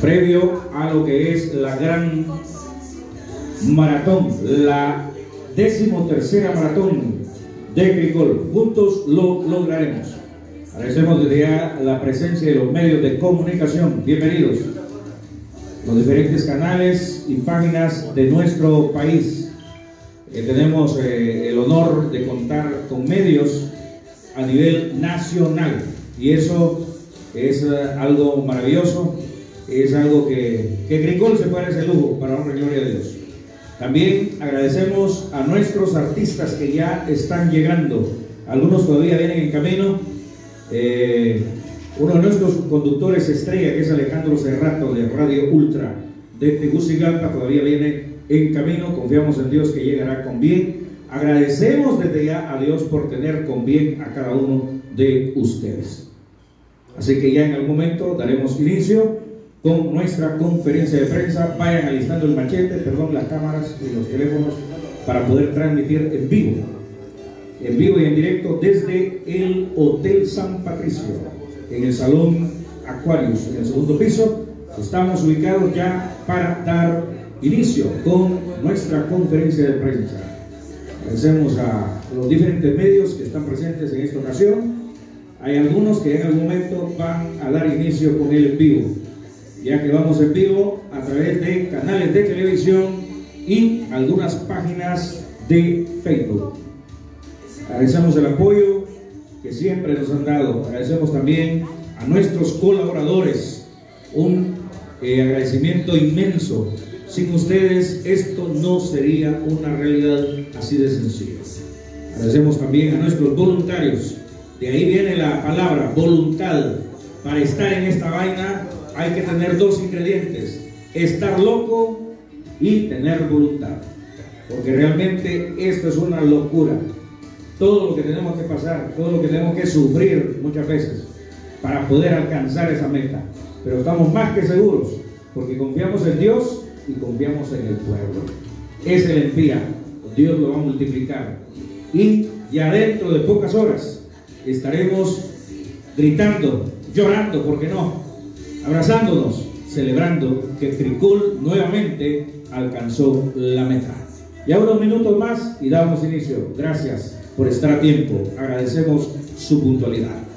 previo a lo que es la gran maratón, la decimotercera maratón de Cricol. Juntos lo lograremos. Agradecemos desde ya la presencia de los medios de comunicación. Bienvenidos. Los diferentes canales y páginas de nuestro país. Eh, tenemos eh, el honor de contar con medios a nivel nacional y eso es eh, algo maravilloso, es algo que, que Cricol se ese lujo para honra y gloria de Dios. También agradecemos a nuestros artistas que ya están llegando. Algunos todavía vienen en camino. Eh, uno de nuestros conductores estrella, que es Alejandro Cerrato de Radio Ultra de Tegucigalpa, todavía viene en camino. Confiamos en Dios que llegará con bien. Agradecemos desde ya a Dios por tener con bien a cada uno de ustedes. Así que ya en algún momento daremos inicio con nuestra conferencia de prensa. Vayan alistando el machete, perdón, las cámaras y los teléfonos para poder transmitir en vivo, en vivo y en directo desde el Hotel San Patricio, en el Salón Aquarius, en el segundo piso. Estamos ubicados ya para dar inicio con nuestra conferencia de prensa. Agradecemos a los diferentes medios que están presentes en esta ocasión. Hay algunos que en algún momento van a dar inicio con el en vivo ya que vamos en vivo a través de canales de televisión y algunas páginas de Facebook. Agradecemos el apoyo que siempre nos han dado. Agradecemos también a nuestros colaboradores. Un eh, agradecimiento inmenso. Sin ustedes esto no sería una realidad así de sencilla. Agradecemos también a nuestros voluntarios. De ahí viene la palabra voluntad para estar en esta vaina hay que tener dos ingredientes, estar loco y tener voluntad. Porque realmente esto es una locura. Todo lo que tenemos que pasar, todo lo que tenemos que sufrir muchas veces para poder alcanzar esa meta. Pero estamos más que seguros porque confiamos en Dios y confiamos en el pueblo. Es el envía, Dios lo va a multiplicar. Y ya dentro de pocas horas estaremos gritando, llorando, ¿por qué no? Abrazándonos, celebrando que Tricol nuevamente alcanzó la meta. Ya unos minutos más y damos inicio. Gracias por estar a tiempo. Agradecemos su puntualidad.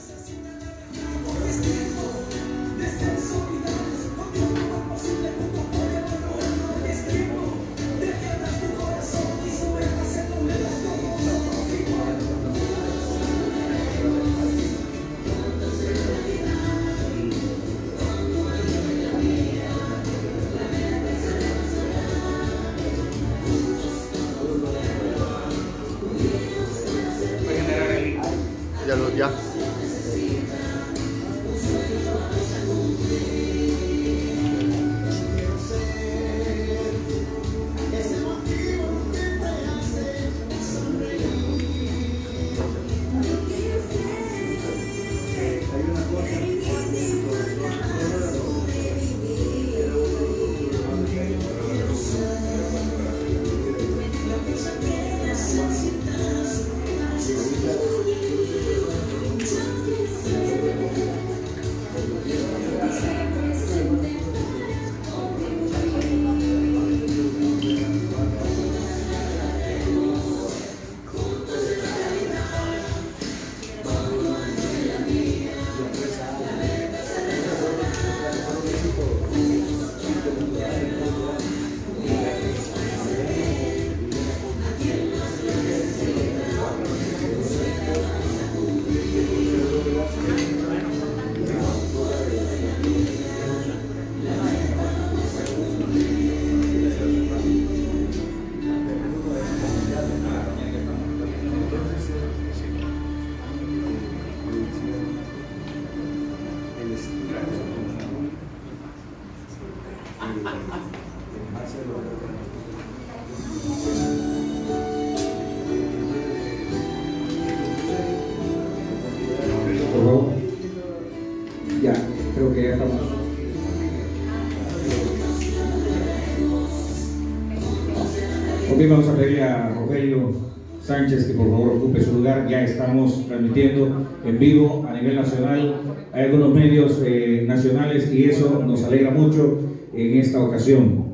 Estamos transmitiendo en vivo a nivel nacional hay algunos medios eh, nacionales y eso nos alegra mucho en esta ocasión.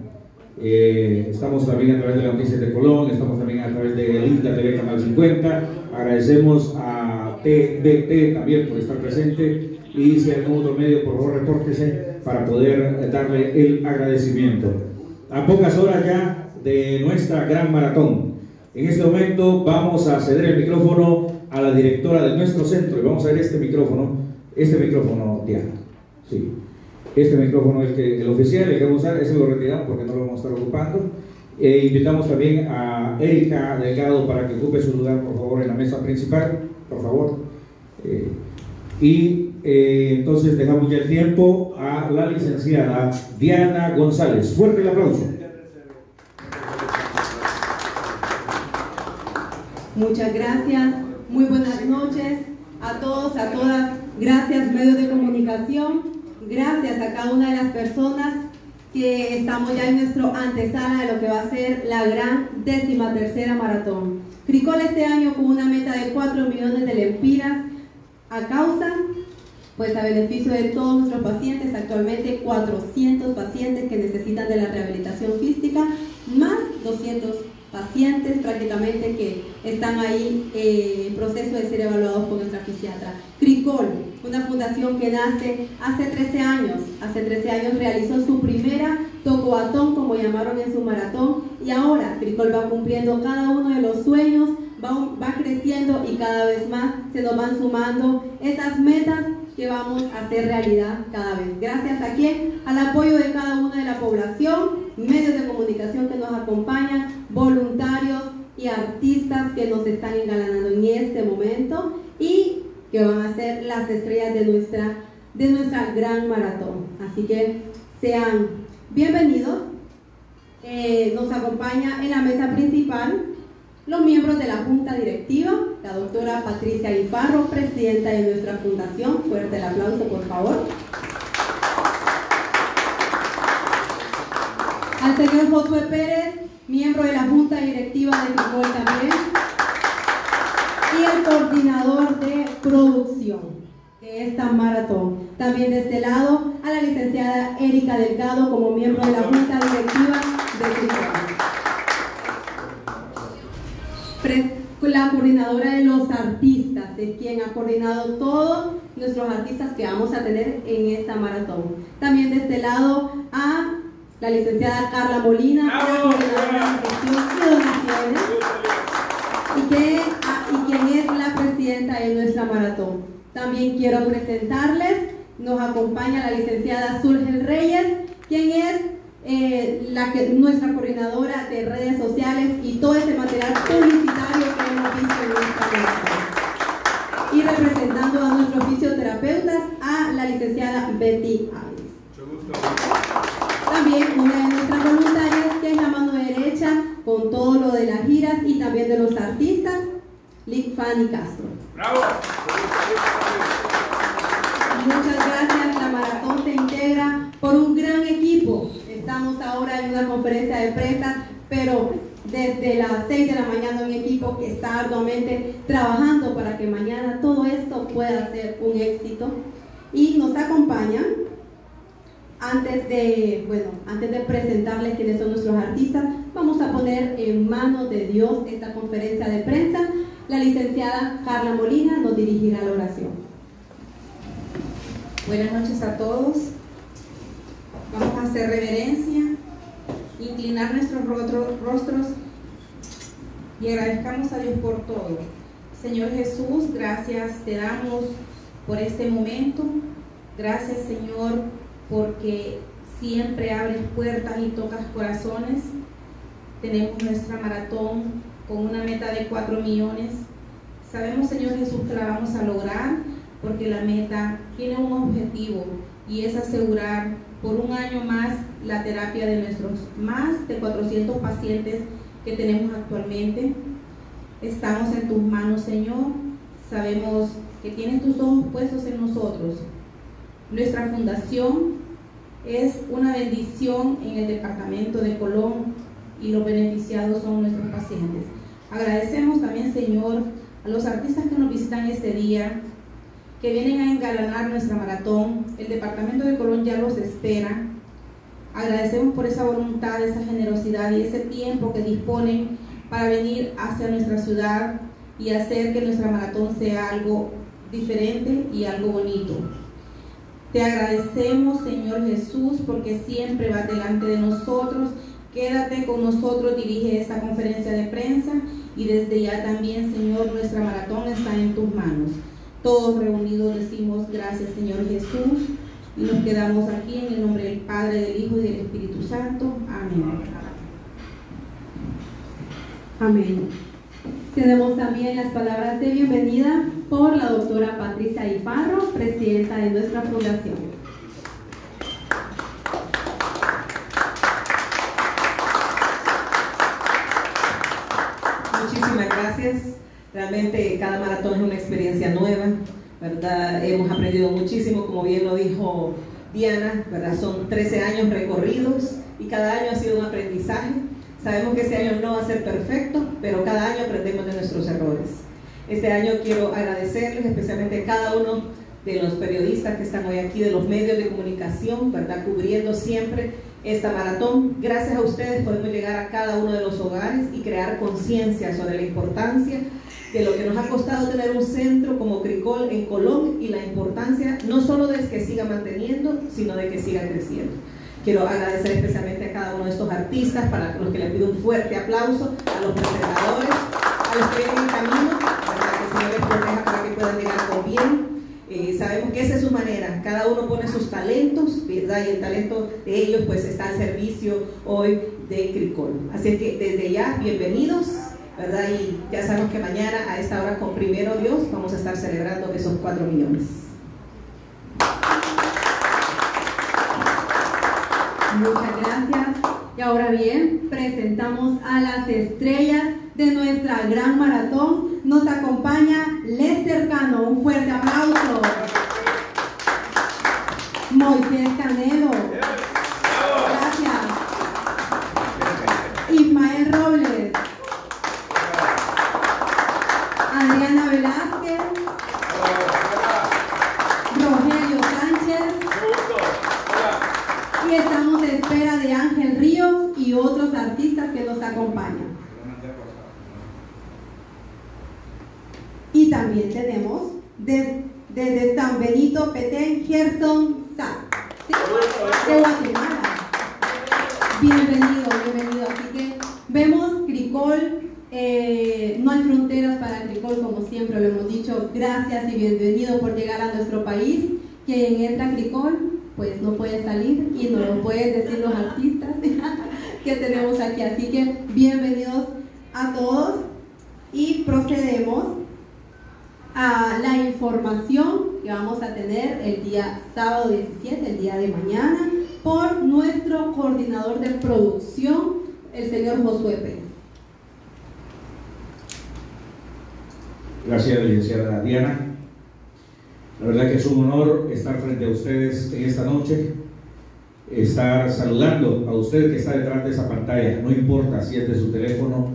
Eh, estamos también a través de la Noticias de Colón, estamos también a través de Linda TV Canal 50. Agradecemos a TDT también por estar presente y si hay algún otro medio, por favor, repórtese para poder darle el agradecimiento. A pocas horas ya de nuestra gran maratón. En este momento vamos a ceder el micrófono a la directora de nuestro centro y vamos a ver este micrófono, este micrófono, Diana. Sí. Este micrófono es que el oficial, el que vamos a usar, ese lo retiramos porque no lo vamos a estar ocupando. Eh, invitamos también a Erika Delgado para que ocupe su lugar, por favor, en la mesa principal, por favor. Eh, y eh, entonces dejamos ya el tiempo a la licenciada Diana González. Fuerte el aplauso. Muchas gracias, muy buenas noches a todos, a todas. Gracias medios de comunicación, gracias a cada una de las personas que estamos ya en nuestro antesala de lo que va a ser la gran décima tercera maratón. Cricol este año con una meta de 4 millones de lempiras a causa, pues a beneficio de todos nuestros pacientes, actualmente 400 pacientes que necesitan de la rehabilitación física, más 200 pacientes prácticamente que están ahí eh, en proceso de ser evaluados por nuestra fisiatra. CRICOL, una fundación que nace hace 13 años, hace 13 años realizó su primera tocoatón, como llamaron en su maratón, y ahora CRICOL va cumpliendo cada uno de los sueños, va, va creciendo y cada vez más se nos van sumando esas metas que vamos a hacer realidad cada vez. Gracias a quién? Al apoyo de cada una de la población, medios de comunicación que nos acompañan, voluntarios y artistas que nos están engalanando en este momento y que van a ser las estrellas de nuestra, de nuestra gran maratón. Así que sean bienvenidos. Eh, nos acompaña en la mesa principal los miembros de la Junta Directiva, la doctora Patricia Ibarro, presidenta de nuestra fundación. Fuerte el aplauso, por favor. Al señor Josué Pérez, miembro de la Junta Directiva de Nicol también. Y el coordinador de producción de esta maratón. También de este lado, a la licenciada Erika Delgado como miembro de la Junta Directiva de Nicol la coordinadora de los artistas, es quien ha coordinado todos nuestros artistas que vamos a tener en esta maratón. También de este lado a la licenciada Carla Molina, coordinadora de y que, ah, y quien es la presidenta de nuestra maratón. También quiero presentarles, nos acompaña la licenciada Surgel Reyes, quien es eh, la que, nuestra coordinadora de redes sociales y todo ese material publicitario que hemos visto en nuestra maratón. Y representando a nuestros fisioterapeutas, a la licenciada Betty Aves. También una de nuestras voluntarias, que es la mano derecha con todo lo de las giras y también de los artistas, Lick Fanny Castro. ¡Bravo! Muchas gracias. La maratón se integra por un gran equipo Estamos ahora en una conferencia de prensa, pero desde las 6 de la mañana un equipo que está arduamente trabajando para que mañana todo esto pueda ser un éxito. Y nos acompañan, antes de, bueno, antes de presentarles quiénes son nuestros artistas, vamos a poner en manos de Dios esta conferencia de prensa. La licenciada Carla Molina nos dirigirá la oración. Buenas noches a todos. Vamos a hacer reverencia, inclinar nuestros rostros y agradezcamos a Dios por todo. Señor Jesús, gracias te damos por este momento. Gracias Señor porque siempre abres puertas y tocas corazones. Tenemos nuestra maratón con una meta de 4 millones. Sabemos Señor Jesús que la vamos a lograr porque la meta tiene un objetivo y es asegurar por un año más la terapia de nuestros más de 400 pacientes que tenemos actualmente. Estamos en tus manos, Señor. Sabemos que tienes tus ojos puestos en nosotros. Nuestra fundación es una bendición en el departamento de Colón y los beneficiados son nuestros pacientes. Agradecemos también, Señor, a los artistas que nos visitan este día, que vienen a engalanar nuestra maratón. El Departamento de Colón ya los espera. Agradecemos por esa voluntad, esa generosidad y ese tiempo que disponen para venir hacia nuestra ciudad y hacer que nuestra maratón sea algo diferente y algo bonito. Te agradecemos, Señor Jesús, porque siempre vas delante de nosotros. Quédate con nosotros, dirige esta conferencia de prensa y desde ya también, Señor, nuestra maratón está en tus manos. Todos reunidos decimos gracias, Señor Jesús, y nos quedamos aquí en el nombre del Padre, del Hijo y del Espíritu Santo. Amén. Amén. Tenemos también las palabras de bienvenida por la doctora Patricia Iparro, presidenta de nuestra fundación. Muchísimas gracias. Realmente cada maratón es una experiencia nueva, ¿verdad? Hemos aprendido muchísimo, como bien lo dijo Diana, ¿verdad? Son 13 años recorridos y cada año ha sido un aprendizaje. Sabemos que este año no va a ser perfecto, pero cada año aprendemos de nuestros errores. Este año quiero agradecerles especialmente a cada uno de los periodistas que están hoy aquí, de los medios de comunicación, ¿verdad? Cubriendo siempre esta maratón. Gracias a ustedes podemos llegar a cada uno de los hogares y crear conciencia sobre la importancia de lo que nos ha costado tener un centro como Cricol en Colón y la importancia no solo de que siga manteniendo, sino de que siga creciendo. Quiero agradecer especialmente a cada uno de estos artistas, para los que les pido un fuerte aplauso, a los presentadores, a los que vienen en camino, para que el les proteja para que puedan llegar con bien. Eh, sabemos que esa es su manera, cada uno pone sus talentos, ¿verdad? Y el talento de ellos pues está al servicio hoy de Cricol. Así que desde ya, bienvenidos, ¿verdad? Y ya sabemos que mañana a esta hora con Primero Dios vamos a estar celebrando esos cuatro millones. Muchas gracias. Y ahora bien, presentamos a las estrellas de nuestra gran maratón. Nos acompaña Lester Cano. Un fuerte aplauso. Moisés Canelo. Gracias. Ismael Robles. Adriana Velázquez. Rogelio Sánchez. Y estamos de espera de Ángel Ríos y otros artistas que nos acompañan. Y también desde San Benito Petén, Gerson Sá, ¿sí? de Guatemala. Bienvenido, bienvenido. Así que vemos Cricol, eh, no hay fronteras para Cricol, como siempre lo hemos dicho. Gracias y bienvenido por llegar a nuestro país. Quien entra a Cricol, pues no puede salir y nos lo pueden decir los artistas que tenemos aquí. Así que bienvenidos a todos y procedemos a la información que vamos a tener el día sábado 17, el día de mañana, por nuestro coordinador de producción, el señor Josué Pérez. Gracias, licenciada Diana. La verdad que es un honor estar frente a ustedes en esta noche, estar saludando a usted que está detrás de esa pantalla, no importa si es de su teléfono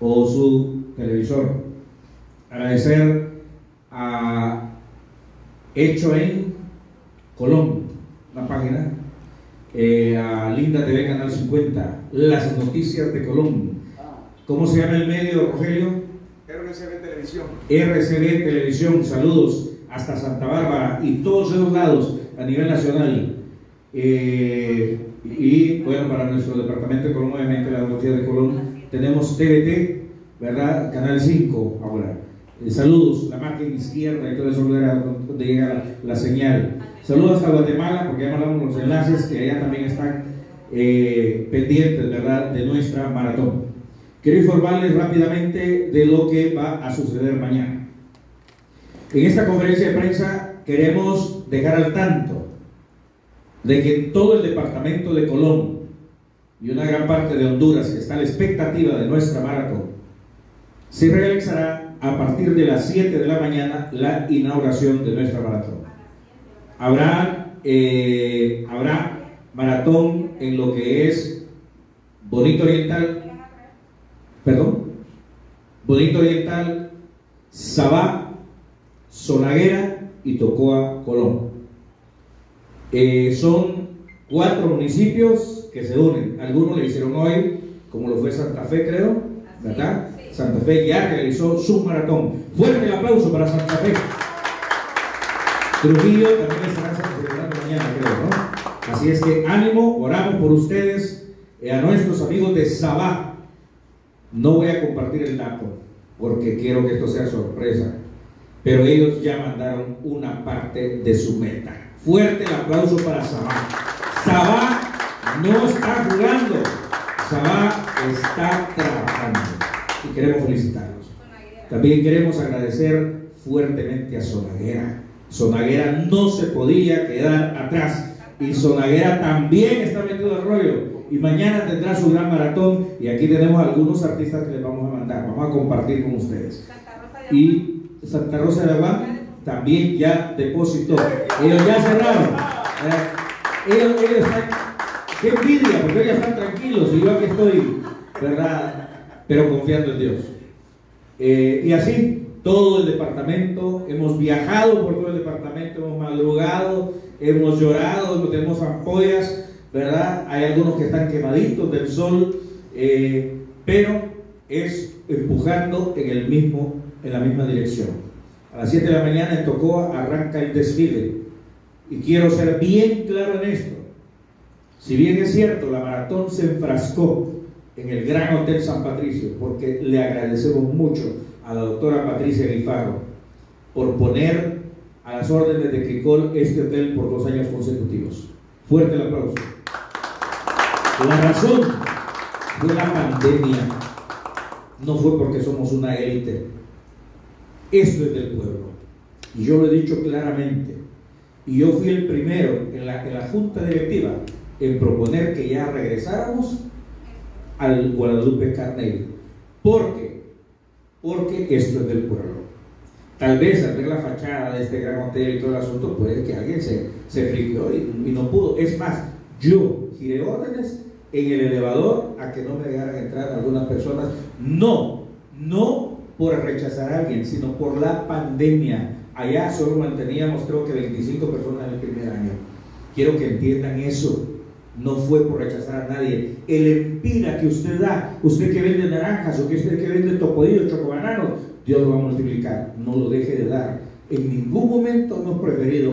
o su televisor. Agradecer a Hecho en Colón, una página, eh, a Linda TV Canal 50, Las Noticias de Colón. ¿Cómo se llama el medio, Rogelio? RCB Televisión. RCB Televisión, saludos hasta Santa Bárbara y todos esos lados a nivel nacional. Eh, y bueno, para nuestro departamento de Colón, obviamente la noticia de Colón, tenemos TVT, ¿verdad? Canal 5 ahora. Eh, saludos, la margen izquierda y todo eso donde llega la, señal. Saludos hasta Guatemala, porque ya mandamos los enlaces que allá también están eh, pendientes, ¿verdad?, de nuestra maratón. Quiero informarles rápidamente de lo que va a suceder mañana. En esta conferencia de prensa queremos dejar al tanto de que todo el departamento de Colón y una gran parte de Honduras que está a la expectativa de nuestra maratón, se realizará a partir de las 7 de la mañana la inauguración de nuestra maratón. Habrá, eh, habrá maratón en lo que es Bonito Oriental, perdón, Bonito Oriental, Sabá, Sonaguera y Tocoa, Colón. Eh, son cuatro municipios que se unen. Algunos le hicieron hoy, como lo fue Santa Fe, creo, ¿verdad? Santa Fe ya realizó su maratón. Fuerte el aplauso para Santa Fe. Trujillo también estará celebrando mañana, creo, ¿no? Así es que ánimo, oramos por ustedes, eh, a nuestros amigos de Sabá. No voy a compartir el dato, porque quiero que esto sea sorpresa, pero ellos ya mandaron una parte de su meta. Fuerte el aplauso para Sabá. Sabá no está jugando, Sabá está trabajando y queremos felicitarlos. También queremos agradecer fuertemente a Sonaguera. Sonaguera no se podía quedar atrás y Sonaguera también está metido al rollo. Y mañana tendrá su gran maratón y aquí tenemos algunos artistas que les vamos a mandar, vamos a compartir con ustedes. Y Santa Rosa de Agua también ya depositó. Ellos ya cerraron. Eh, ellos están, qué envidia, porque ellos están tranquilos y yo aquí estoy, ¿verdad? Pero confiando en Dios. Eh, y así, todo el departamento, hemos viajado por todo el departamento, hemos madrugado, hemos llorado, tenemos ampollas, ¿verdad? Hay algunos que están quemaditos del sol, eh, pero es empujando en, el mismo, en la misma dirección. A las 7 de la mañana en Tocoa arranca el desfile. Y quiero ser bien claro en esto. Si bien es cierto, la maratón se enfrascó en el Gran Hotel San Patricio, porque le agradecemos mucho a la doctora Patricia Guifarro por poner a las órdenes de Cricol este hotel por dos años consecutivos. Fuerte el aplauso. La razón fue la pandemia, no fue porque somos una élite. Esto es del pueblo. Y yo lo he dicho claramente. Y yo fui el primero en la, en la junta directiva en proponer que ya regresáramos al Guadalupe Carneiro. ¿Por qué? Porque esto es del pueblo. Tal vez al ver la fachada de este gran hotel y todo el asunto, puede que alguien se, se friqueó y, no pudo. Es más, yo giré órdenes en el elevador a que no me dejaran entrar algunas personas. No, no por rechazar a alguien, sino por la pandemia. Allá solo manteníamos creo que 25 personas en el primer año. Quiero que entiendan eso no fue por rechazar a nadie. El empira que usted da, usted que vende naranjas o que usted que vende topodillo, chocobananos, Dios lo va a multiplicar. No lo deje de dar. En ningún momento hemos preferido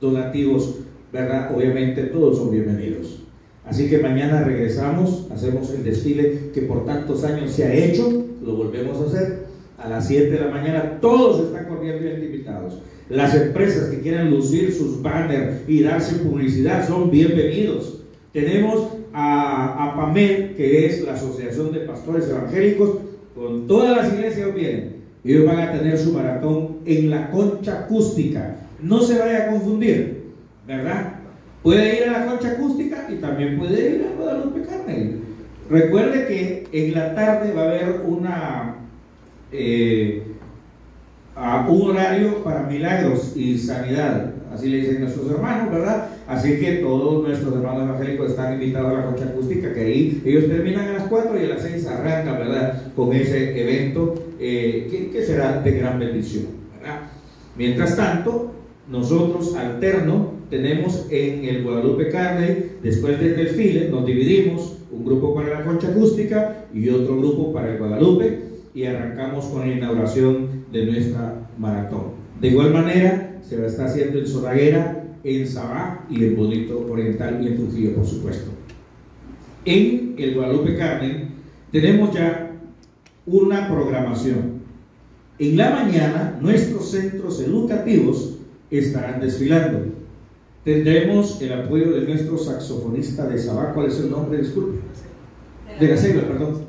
donativos, ¿verdad? Obviamente todos son bienvenidos. Así que mañana regresamos, hacemos el desfile que por tantos años se ha hecho, lo volvemos a hacer. A las 7 de la mañana todos están cordialmente invitados. Las empresas que quieran lucir sus banners y darse publicidad son bienvenidos. Tenemos a, PAMEL, que es la Asociación de Pastores Evangélicos, con todas las iglesias vienen. Ellos van a tener su maratón en la concha acústica. No se vaya a confundir, ¿verdad? Puede ir a la concha acústica y también puede ir a Guadalupe Carmel. Recuerde que en la tarde va a haber una, eh, un horario para milagros y sanidad así le dicen nuestros hermanos, ¿verdad? Así que todos nuestros hermanos evangélicos están invitados a la concha acústica, que ahí ellos terminan a las 4 y a las 6 arrancan, ¿verdad? Con ese evento eh, que, que, será de gran bendición, ¿verdad? Mientras tanto, nosotros alterno tenemos en el Guadalupe Carne, después del desfile, nos dividimos, un grupo para la concha acústica y otro grupo para el Guadalupe, y arrancamos con la inauguración de nuestra maratón. De igual manera, se lo está haciendo en Sonaguera, en Sabá y en Bonito Oriental y en Trujillo, por supuesto. En el Guadalupe Carmen tenemos ya una programación. En la mañana nuestros centros educativos estarán desfilando. Tendremos el apoyo de nuestro saxofonista de Sabá. ¿Cuál es el nombre? Disculpe. De la Ceiba, perdón.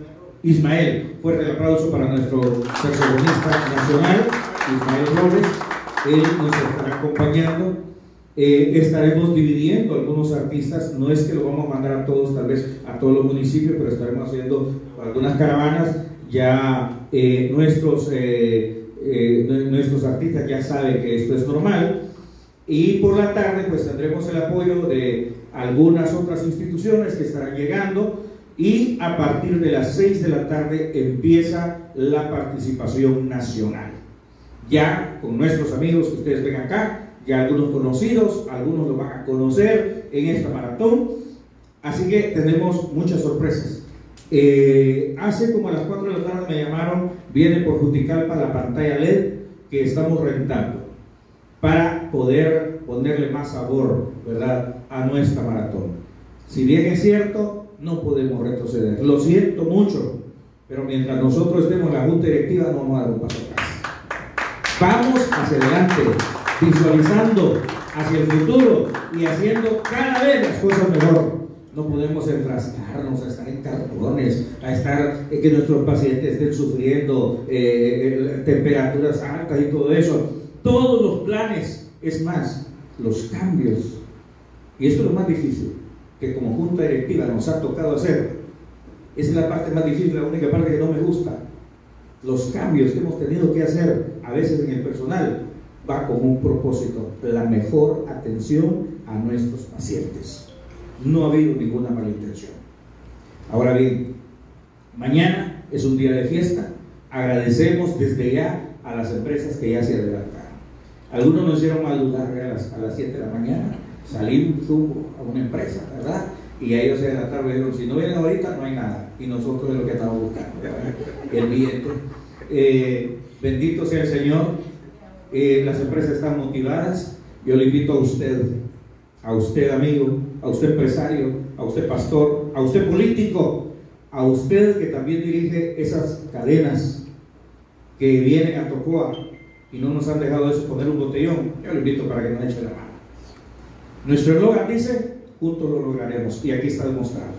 Ismael. Fuerte aplauso para nuestro saxofonista nacional, Ismael Robles él nos estará acompañando. Eh, estaremos dividiendo algunos artistas, no es que lo vamos a mandar a todos, tal vez a todos los municipios, pero estaremos haciendo algunas caravanas. Ya eh, nuestros, eh, nuestros artistas ya saben que esto es normal. Y por la tarde, pues tendremos el apoyo de algunas otras instituciones que estarán llegando. Y a partir de las 6 de la tarde empieza la participación nacional ya con nuestros amigos que ustedes ven acá, ya algunos conocidos, algunos lo van a conocer en esta maratón. Así que tenemos muchas sorpresas. Eh, hace como a las 4 de la tarde me llamaron, viene por Juticalpa la pantalla LED que estamos rentando para poder ponerle más sabor, ¿verdad?, a nuestra maratón. Si bien es cierto, no podemos retroceder. Lo siento mucho, pero mientras nosotros estemos en la junta directiva no vamos a dar un paso. Vamos hacia adelante, visualizando hacia el futuro y haciendo cada vez las cosas mejor. No podemos enfrascarnos a estar en cartones, a estar eh, que nuestros pacientes estén sufriendo eh, temperaturas altas y todo eso. Todos los planes, es más, los cambios. Y esto es lo más difícil que como junta directiva nos ha tocado hacer. Esa es la parte más difícil, la única parte que no me gusta. Los cambios que hemos tenido que hacer, a veces en el personal, va con un propósito, la mejor atención a nuestros pacientes. No ha habido ninguna mala intención. Ahora bien, mañana es un día de fiesta. Agradecemos desde ya a las empresas que ya se adelantaron. Algunos nos hicieron madrugar a las, a las 7 de la mañana, salimos a una empresa, ¿verdad? Y ellos se adelantaron y dijeron, si no vienen ahorita no hay nada. Y nosotros es lo que estamos buscando, el viento. Eh, bendito sea el Señor. Eh, las empresas están motivadas. Yo le invito a usted, a usted amigo, a usted empresario, a usted pastor, a usted político, a usted que también dirige esas cadenas que vienen a Tocoa y no nos han dejado eso poner un botellón. Yo le invito para que nos eche la mano. Nuestro eslogan dice, juntos lo lograremos. Y aquí está demostrado.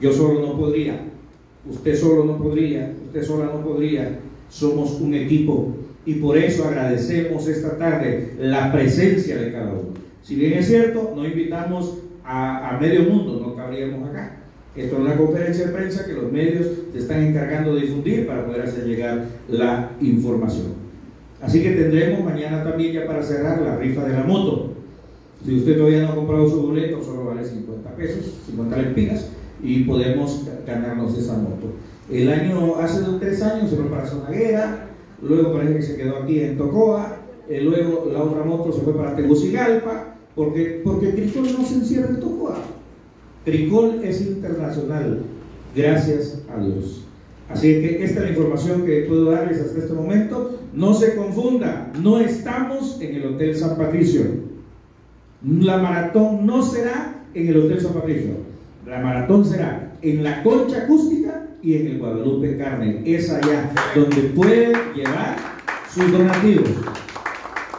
Yo solo no podría, usted solo no podría, usted sola no podría. Somos un equipo y por eso agradecemos esta tarde la presencia de cada uno. Si bien es cierto, no invitamos a, medio mundo, no cabríamos acá. Esto es una conferencia de prensa que los medios se están encargando de difundir para poder hacer llegar la información. Así que tendremos mañana también ya para cerrar la rifa de la moto. Si usted todavía no ha comprado su boleto, solo vale 50 pesos, 50 lempiras, y podemos ganarnos esa moto. El año, hace dos, tres años se fue para Zonaguera, luego parece que se quedó aquí en Tocoa, eh, luego la otra moto se fue para Tegucigalpa, porque, porque Tricol no se encierra en Tocoa. Tricol es internacional, gracias a Dios. Así que esta es la información que puedo darles hasta este momento. No se confunda, no estamos en el Hotel San Patricio. La maratón no será en el Hotel San Patricio. La maratón será en la concha acústica y en el Guadalupe Carmen. Es allá donde pueden llevar sus donativos.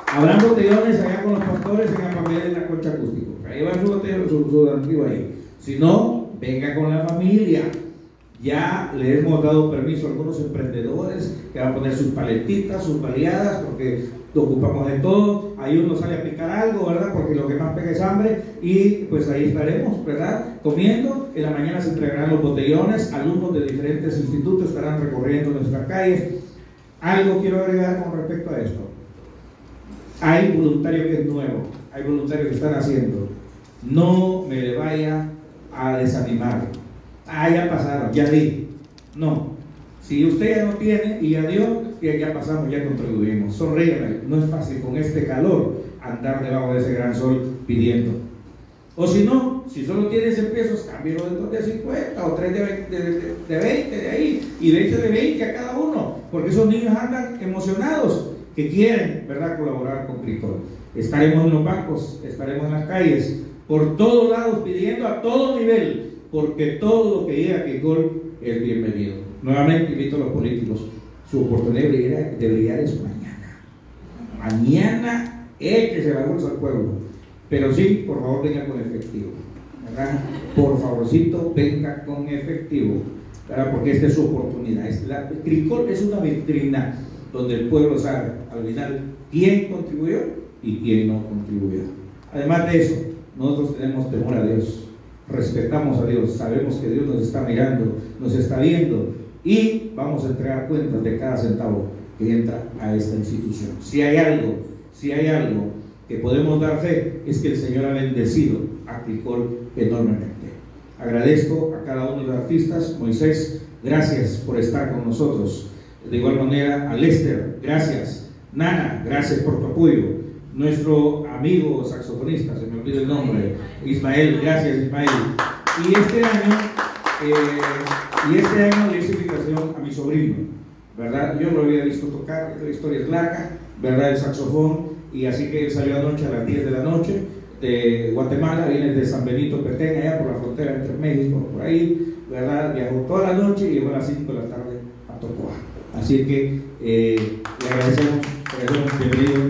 Habrán botellones allá con los pastores en la familia de la concha acústica. Va su, su, su donativo ahí. Si no, venga con la familia. Ya le hemos dado permiso a algunos emprendedores que van a poner sus paletitas, sus baleadas, porque ocupamos de todo. Ahí uno sale a picar algo, ¿verdad? Porque lo que más pega es hambre. Y pues ahí estaremos, ¿verdad? Comiendo. En la mañana se entregarán los botellones. Alumnos de diferentes institutos estarán recorriendo nuestras calles. Algo quiero agregar con respecto a esto. Hay voluntario que es nuevo. Hay voluntarios que están haciendo. No me le vaya a desanimar. Ah, ya pasaron, ya di. No. Si usted ya no tiene y ya dio, ya, pasamos, ya contribuimos. Sonríeme, no es fácil con este calor andar debajo de ese gran sol pidiendo. O si no, si solo tienes 100 pesos, cámbialo de 2 de 50 o 3 de 20 de, 20 de ahí y de hecho de 20 a cada uno, porque esos niños andan emocionados que quieren, ¿verdad?, colaborar con Cricol. Estaremos en los bancos, estaremos en las calles, por todos lados pidiendo a todo nivel, porque todo lo que llega a Cricol es bienvenido. Nuevamente invito a los políticos, su oportunidad de brillar, es mañana. Mañana échese la bolsa al pueblo. Pero sí, por favor, venga con efectivo. ¿verdad? Por favorcito, venga con efectivo. ¿verdad? Porque esta es su oportunidad. La, Cricol es una vitrina donde el pueblo sabe al final quién contribuyó y quién no contribuyó. Además de eso, nosotros tenemos temor a Dios, respetamos a Dios, sabemos que Dios nos está mirando, nos está viendo y vamos a entregar cuentas de cada centavo que entra a esta institución. Si hay algo, si hay algo que podemos dar fe, es que el Señor ha bendecido a Clicol enormemente. Agradezco a cada uno de los artistas, Moisés, gracias por estar con nosotros. De igual manera a Lester, gracias. Nana, gracias por tu apoyo. Nuestro amigo saxofonista, se me olvida el nombre, Ismael, gracias Ismael. Y este año, eh, y este año le hice invitación a mi sobrino, ¿verdad? Yo lo había visto tocar, la historia es larga, ¿verdad? El saxofón, y así que él salió anoche a las 10 de la noche de Guatemala, viene de San Benito Petén, allá por la frontera entre México, por ahí, ¿verdad? Viajó toda la noche y llegó a las 5 de la tarde a Tocoa. Así que eh, le agradecemos, agradecemos, bienvenido,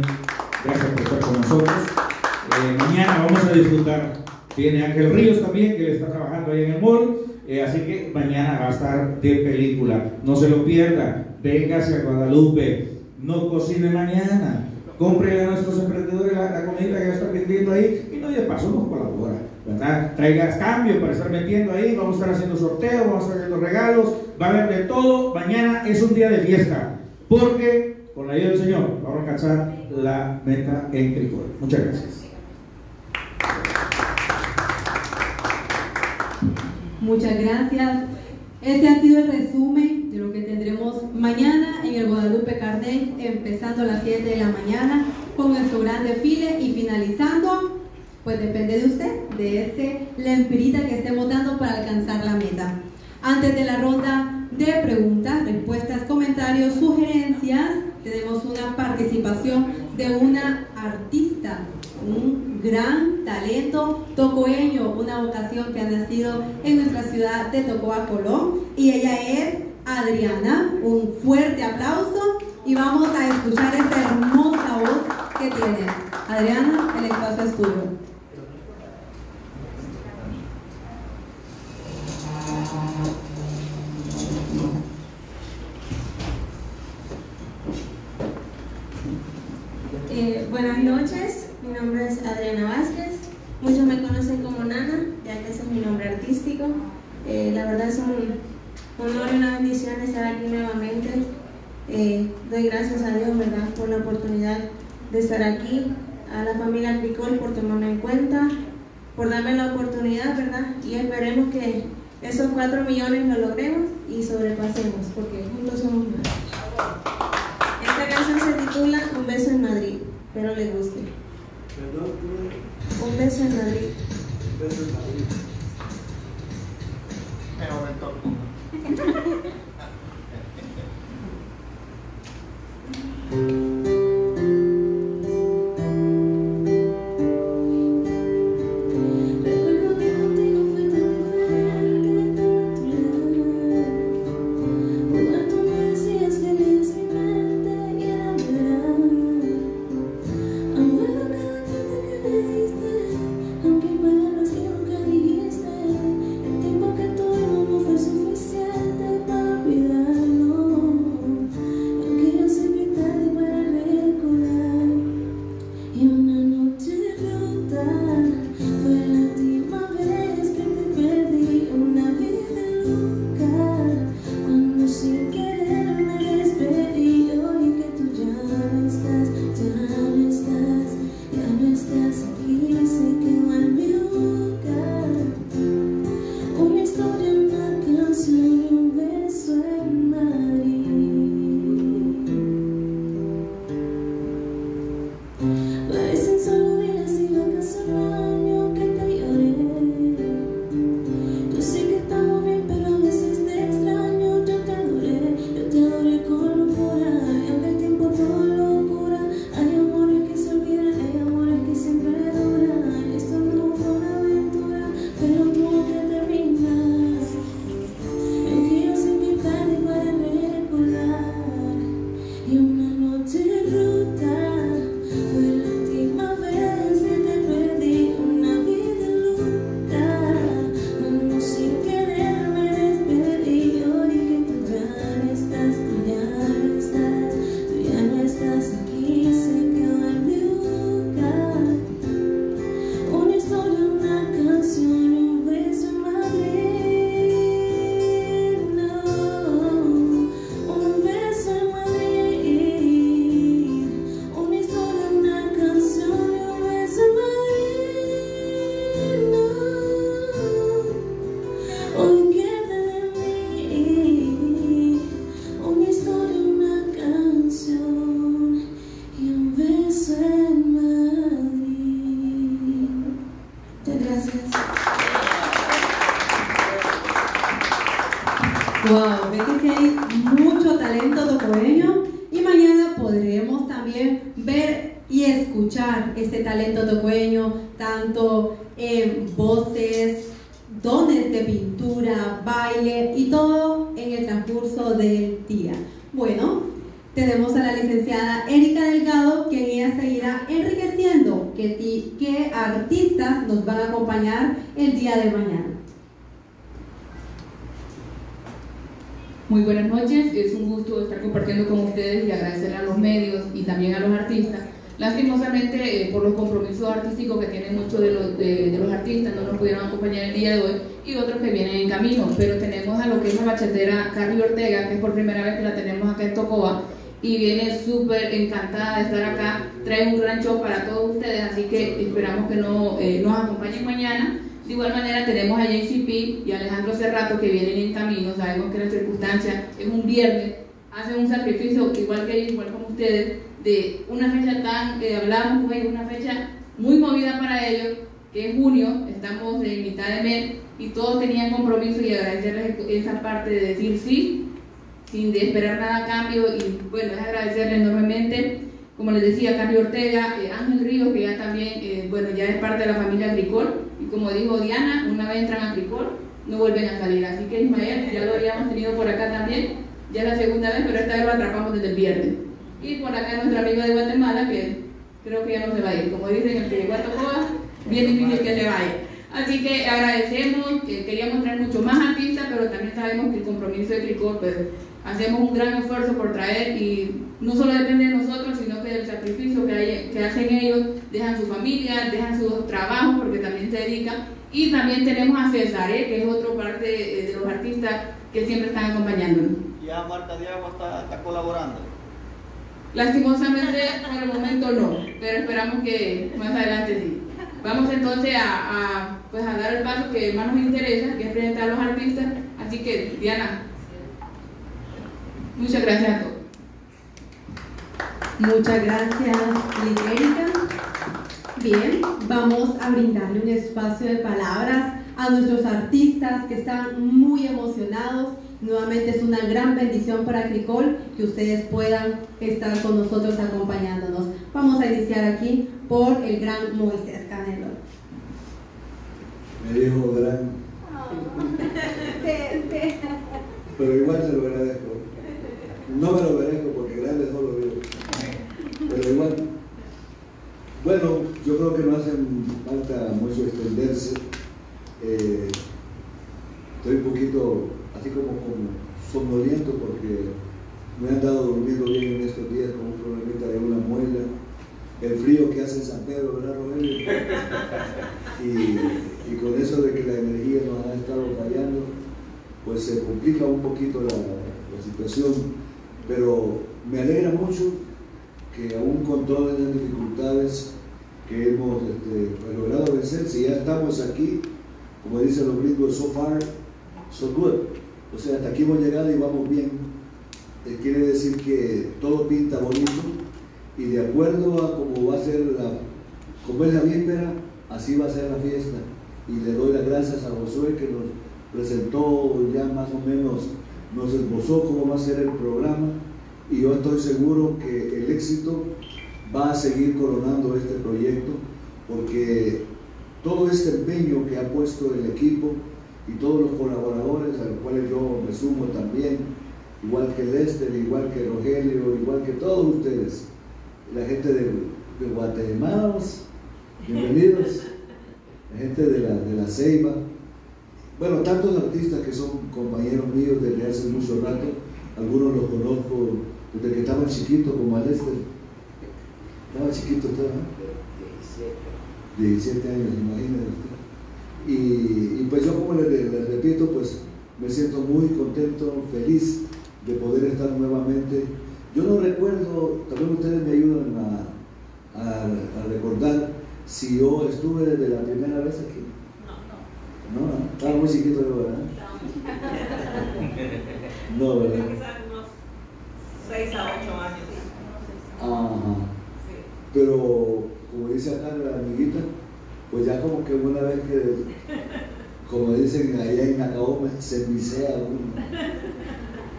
gracias por estar con nosotros. Eh, mañana vamos a disfrutar, viene Ángel Ríos también, que le está trabajando ahí en el mall, eh, así que mañana va a estar de película, no se lo pierda, véngase a Guadalupe, no cocine mañana, compre a nuestros emprendedores la, la comida que están vendiendo ahí y no de paso nos colabora, ¿verdad? Traigas cambio para estar metiendo ahí, vamos a estar haciendo sorteos, vamos a estar haciendo regalos, va a haber de todo. Mañana es un día de fiesta, porque con la ayuda del Señor vamos a alcanzar la meta en Cricol. Muchas gracias. Muchas gracias. Este ha sido el resumen de lo que tendremos mañana en el Guadalupe Carnet, empezando a las 7 de la mañana con nuestro gran desfile y finalizando, pues depende de usted, de ese lempirita que esté votando para alcanzar la meta. Antes de la ronda de preguntas, respuestas, comentarios, sugerencias, tenemos una participación de una artista, gran talento tocoeño, una vocación que ha nacido en nuestra ciudad de Tocoa, Colón, y ella es Adriana. Un fuerte aplauso y vamos a escuchar esta hermosa voz que tiene. Adriana, el espacio es tuyo. Eh, buenas noches, mi nombre es Adriana Vázquez, muchos me conocen como Nana, ya que ese es mi nombre artístico. Eh, la verdad es un honor y una bendición estar aquí nuevamente. Eh, doy gracias a Dios, ¿verdad?, por la oportunidad de estar aquí, a la familia Agricol por tomarme en cuenta, por darme la oportunidad, ¿verdad? Y esperemos que esos cuatro millones lo logremos y sobrepasemos, porque juntos somos más. Esta canción se titula Un beso en Madrid, espero les guste. Un beso en Madrid. Recuerdo que agradecemos, que queríamos traer mucho más artistas, pero también sabemos que el compromiso de Cricor, pues hacemos un gran esfuerzo por traer y no solo depende de nosotros, sino que del sacrificio que, hay- que hacen ellos, dejan su familia, dejan sus trabajos porque también se dedican. Y también tenemos a César, ¿eh? que es otro parte eh, de los artistas que siempre están acompañándonos. Ya Marta de Agua está, está colaborando. Lastimosamente, por el momento no, pero esperamos que más adelante sí. Vamos entonces a, a, pues a dar el paso que más nos interesa, que es presentar a los artistas. Así que, Diana, muchas gracias a todos. Muchas gracias, Erika. Bien, vamos a brindarle un espacio de palabras a nuestros artistas que están muy emocionados. Nuevamente es una gran bendición para Cricol que ustedes puedan estar con nosotros acompañándonos. Vamos a iniciar aquí por el gran Moisés. Me dijo gran, pero igual te lo agradezco. No me lo merezco porque grande solo digo. Pero igual, bueno, yo creo que no hace falta mucho extenderse. Eh, estoy un poquito así como, como somnoliento porque me han dado durmiendo bien en estos días con un problemita de una muela. El frío que hace en San Pedro, ¿verdad, y con eso de que la energía nos ha estado fallando, pues se complica un poquito la, la situación, pero me alegra mucho que aún con todas las dificultades que hemos este, pues, logrado vencer, si ya estamos aquí, como dicen los gringos, so far, so good, o sea, hasta aquí hemos llegado y vamos bien, Eh, quiere decir que todo pinta bonito y de acuerdo a cómo va a ser la, como es la víspera, así va a ser la fiesta. Y le doy las gracias a Josué que nos presentó ya más o menos, nos esbozó cómo va a ser el programa y yo estoy seguro que el éxito va a seguir coronando este proyecto porque todo este empeño que ha puesto el equipo y todos los colaboradores a los cuales yo me sumo también, igual que Lester, igual que Rogelio, igual que todos ustedes, la gente de, Guatemala, bienvenidos, la gente de la, Ceiba, bueno, tantos artistas que son compañeros míos desde hace mucho rato, algunos los conozco desde que estaban chiquitos, como a Lester, estaba chiquito usted, ¿no? 17 años. Y, y pues yo como les, les repito, pues me siento muy contento, feliz de poder estar nuevamente. Yo no recuerdo, también ustedes me ayudan a, a, a recordar si yo estuve desde la primera vez aquí. No, no. No, estaba muy chiquito yo, ¿verdad? No, ¿verdad? unos 6 a 8 años. Ajá. Pero, como dice acá la amiguita, pues ya como que una vez que como dicen allá en Nacaome, se envisea uno.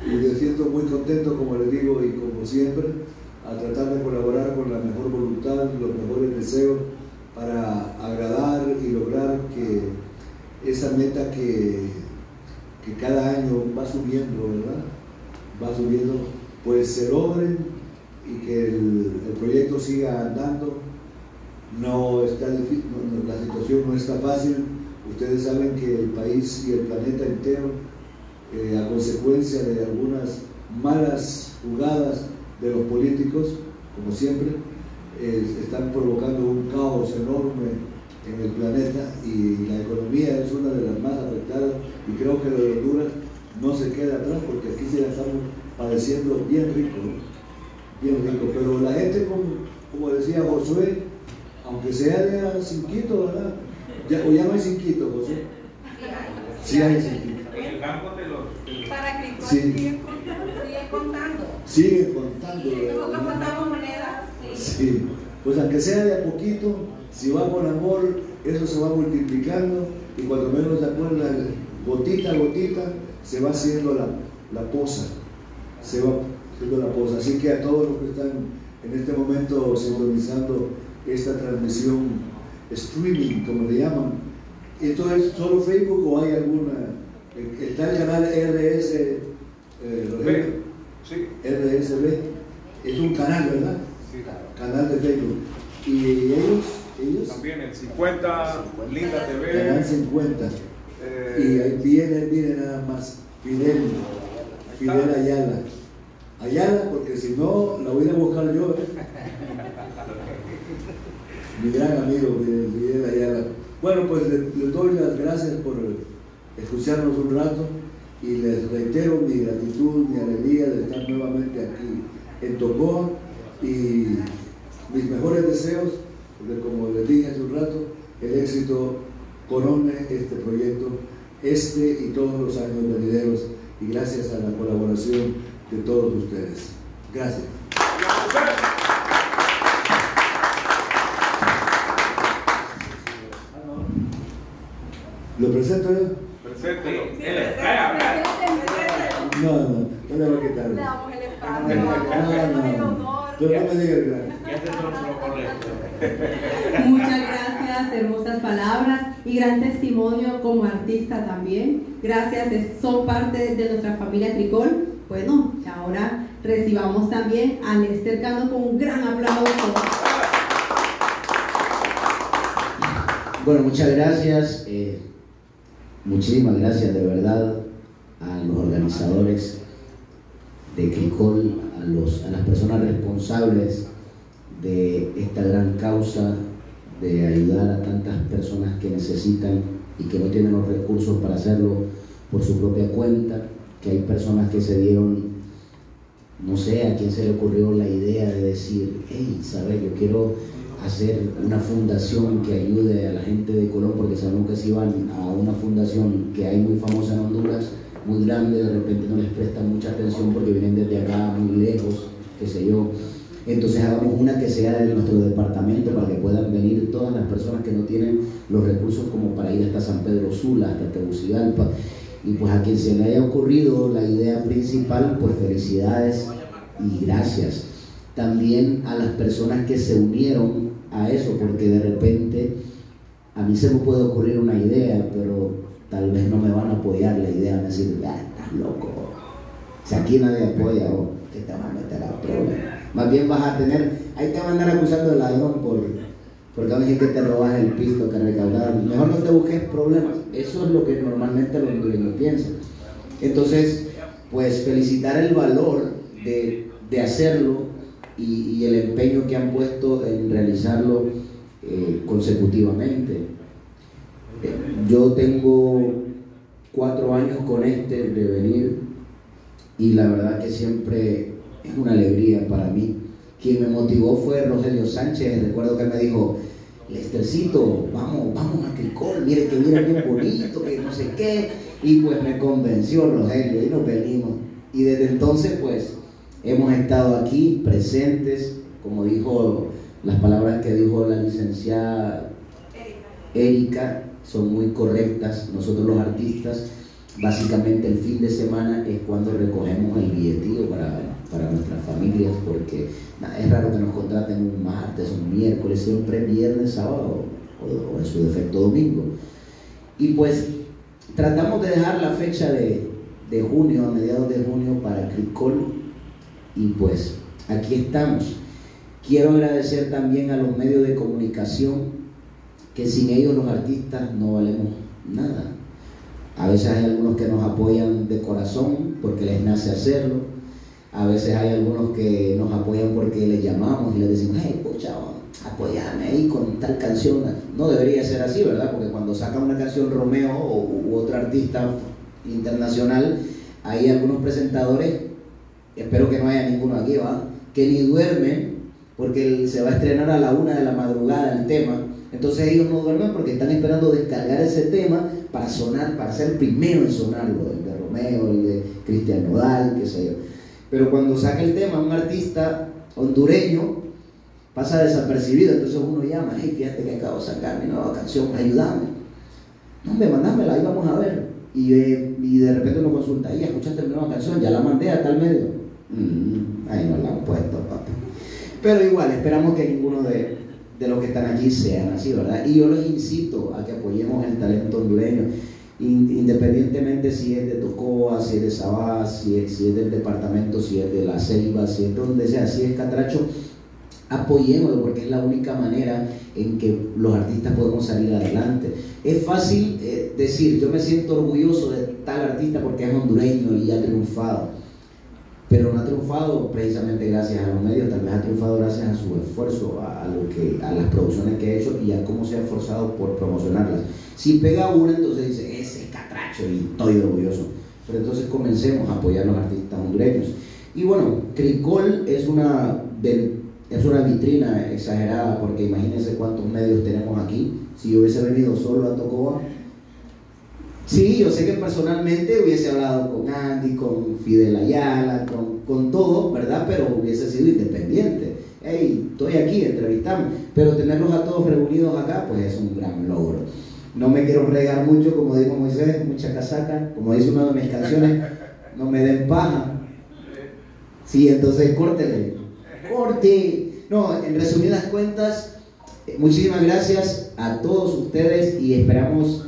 Y me siento muy contento, como les digo, y como siempre, a tratar de colaborar con la mejor voluntad, los mejores deseos para agradar y lograr que esa meta que, que cada año va subiendo, ¿verdad? Va subiendo, pues se logren y que el, proyecto siga andando. No está difícil, la situación no está fácil. Ustedes saben que el país y el planeta entero, eh, a consecuencia de algunas malas jugadas de los políticos, como siempre, eh, están provocando un caos enorme en el planeta y la economía es una de las más afectadas y creo que lo de Honduras no se queda atrás porque aquí la estamos padeciendo bien rico, bien rico, pero la gente como, decía Josué, aunque sea de Cinquito, ¿verdad? O ya no hay Cinquito, José. Sí hay Cinquito. En. Para Cricol Sí. siguen contando. Siguen contando. Siguen contando. Nosotros ¿verdad? contamos monedas. Sí. Sí, pues aunque sea de a poquito, si va con amor, eso se va multiplicando y cuando menos se acuerdan, gotita a gotita, se va haciendo la, la poza, se va haciendo la poza. Así que a todos los que están en este momento sintonizando esta transmisión, streaming, como le llaman, ¿esto es solo Facebook o hay alguna? Está el canal RS, eh? Sí. RSB, es un canal, ¿verdad? Sí. Canal de Facebook. Y ellos, ellos, También el 50, Linda Canal TV. 50. eh, Y ahí viene, viene nada más, Fidel, Fidel Ayala. Ayala, porque si no, la voy a buscar yo, ¿eh? Mi gran amigo Fidel, Ayala. Bueno, pues les, les doy las gracias por escucharnos un rato y les reitero mi gratitud, mi alegría de estar nuevamente aquí en Tocó y mis mejores deseos, porque como les dije hace un rato, el éxito corone este proyecto, este y todos los años venideros, y gracias a la colaboración de todos ustedes. Gracias. ¿Lo presento yo? Preséntelo. Sí, Él es- presente, vaya, vaya. presente. No, no, no le voy a quitar. Le damos el espacio, No, le damos el no, no. honor. Pero no me digas gracias. Este es otro correcto. Muchas gracias, hermosas palabras y gran testimonio como artista también. Gracias, son parte de nuestra familia Tricol. Bueno, ahora recibamos también a Lester Cano con un gran aplauso. Bueno, muchas gracias. eh, muchísimas gracias de verdad a los organizadores de Cricol, a, los, a las personas responsables de esta gran causa de ayudar a tantas personas que necesitan y que no tienen los recursos para hacerlo por su propia cuenta, que hay personas que se dieron, no sé, a quién se le ocurrió la idea de decir, hey, ¿sabes? Yo quiero hacer una fundación que ayude a la gente de Colón, porque sabemos que si van a una fundación que hay muy famosa en Honduras, muy grande, de repente no les prestan mucha atención porque vienen desde acá muy lejos, qué sé yo. Entonces hagamos una que sea de nuestro departamento para que puedan venir todas las personas que no tienen los recursos como para ir hasta San Pedro Sula, hasta Tegucigalpa. Y pues a quien se le haya ocurrido la idea principal, pues felicidades y gracias. También a las personas que se unieron a eso, porque de repente a mí se me puede ocurrir una idea, pero tal vez no me van a apoyar la idea, a decir, ah, estás loco. Si aquí nadie apoya, oh, ¿qué te van a meter a problemas? Más bien vas a tener, ahí te van a andar acusando de ladrón por, porque a decir que te robas el pisto que recaudaron. Mejor no te busques problemas. Eso es lo que normalmente los hondureños piensan. Entonces, pues felicitar el valor de, de hacerlo y, y el empeño que han puesto en realizarlo eh, consecutivamente. Yo tengo cuatro años con este de venir y la verdad que siempre es una alegría para mí. Quien me motivó fue Rogelio Sánchez, recuerdo que me dijo, Lestercito, vamos, vamos a Cricol, mire que mira bien bonito, que no sé qué, y pues me convenció Rogelio y nos venimos. Y desde entonces pues hemos estado aquí presentes, como dijo las palabras que dijo la licenciada Erika, son muy correctas. Nosotros los artistas, básicamente el fin de semana es cuando recogemos el billetillo para, para nuestras familias, porque es raro que nos contraten un martes, un miércoles, siempre viernes, sábado o, o en su defecto domingo. Y pues tratamos de dejar la fecha de, de junio, a mediados de junio, para Cricol. Y pues aquí estamos. Quiero agradecer también a los medios de comunicación, que sin ellos los artistas no valemos nada. A veces hay algunos que nos apoyan de corazón porque les nace hacerlo. A veces hay algunos que nos apoyan porque les llamamos y les decimos, hey, pucha, apoyame ahí con tal canción. No debería ser así, ¿verdad? Porque cuando saca una canción Romeo u otro artista internacional, hay algunos presentadores, espero que no haya ninguno aquí, ¿va? Que ni duermen porque se va a estrenar a la una de la madrugada el tema. Entonces ellos no duermen porque están esperando descargar ese tema para sonar, para ser primero en sonarlo, el de Romeo, el de Cristian Nodal, qué sé yo. Pero cuando saca el tema un artista hondureño, pasa desapercibido, entonces uno llama, hey, fíjate que acabo de sacar mi nueva canción, ayúdame. No, me mandámela, ahí vamos a ver. Y, eh, y de repente uno consulta, ¿y escuchaste mi nueva canción? Ya la mandé a tal medio. Mm, ahí no la han puesto, papi. Pero igual, esperamos que ninguno de, de los que están aquí sean así, ¿verdad? Y yo los incito a que apoyemos el talento hondureño, in- independientemente si es de Tocoa, si es de Sabá, si es, si es del departamento, si es de La Ceiba, si es donde sea, si es Catracho, apoyémoslo porque es la única manera en que los artistas podemos salir adelante. Es fácil eh, decir, yo me siento orgulloso de tal artista porque es hondureño y ha triunfado, pero no ha triunfado precisamente gracias a los medios, tal vez ha triunfado gracias a su esfuerzo, a, lo que, a las producciones que ha hecho y a cómo se ha esforzado por promocionarlas. Si pega una, entonces dice, ese es catracho y estoy orgulloso. Pero entonces comencemos a apoyar a los artistas hondureños. Y bueno, Cricol es una, es una vitrina exagerada porque imagínense cuántos medios tenemos aquí. Si yo hubiese venido solo a Tocoa, Sí, yo sé que personalmente hubiese hablado con Andy, con Fidel Ayala, con, con todo, ¿verdad? Pero hubiese sido independiente. Hey, estoy aquí, entrevistame. Pero tenerlos a todos reunidos acá, pues es un gran logro. No me quiero regar mucho, como dijo Moisés, mucha casaca, como dice una de mis canciones, no me den paja. Sí, entonces córtele. Corte. No, en resumidas cuentas, eh, muchísimas gracias a todos ustedes y esperamos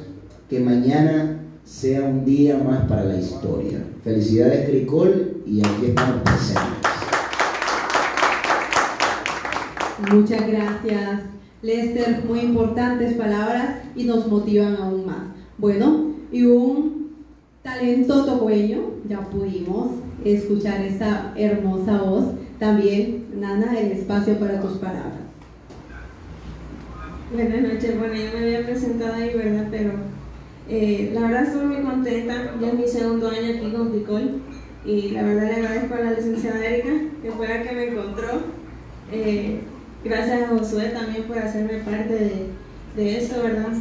que mañana sea un día más para la historia. Felicidades, Cricol, y aquí estamos presentes. Muchas gracias, Lester. Muy importantes palabras y nos motivan aún más. Bueno, y un talento tocueño, ya pudimos escuchar esa hermosa voz. También, Nana, el espacio para tus palabras. Buenas noches, bueno, yo me había presentado ahí, ¿verdad? Pero eh, la verdad estoy muy contenta, ya es mi segundo año aquí con Picol y la verdad le agradezco a la licenciada Erika, que fue la que me encontró. Eh, gracias a Josué también por hacerme parte de, de eso, ¿verdad?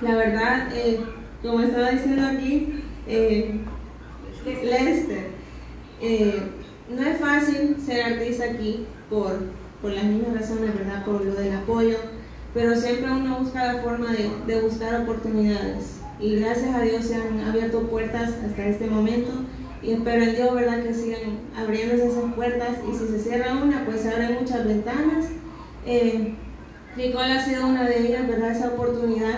La verdad, eh, como estaba diciendo aquí, eh, Lester, no es fácil ser artista aquí por, por las mismas razones, ¿verdad? Por lo del apoyo, pero siempre uno busca la forma de, de buscar oportunidades. Y gracias a Dios se han abierto puertas hasta este momento y espero en Dios, ¿verdad? Que sigan abriéndose esas puertas y si se cierra una, pues se abren muchas ventanas. Eh, Nicole ha sido una de ellas, ¿verdad? Esa oportunidad,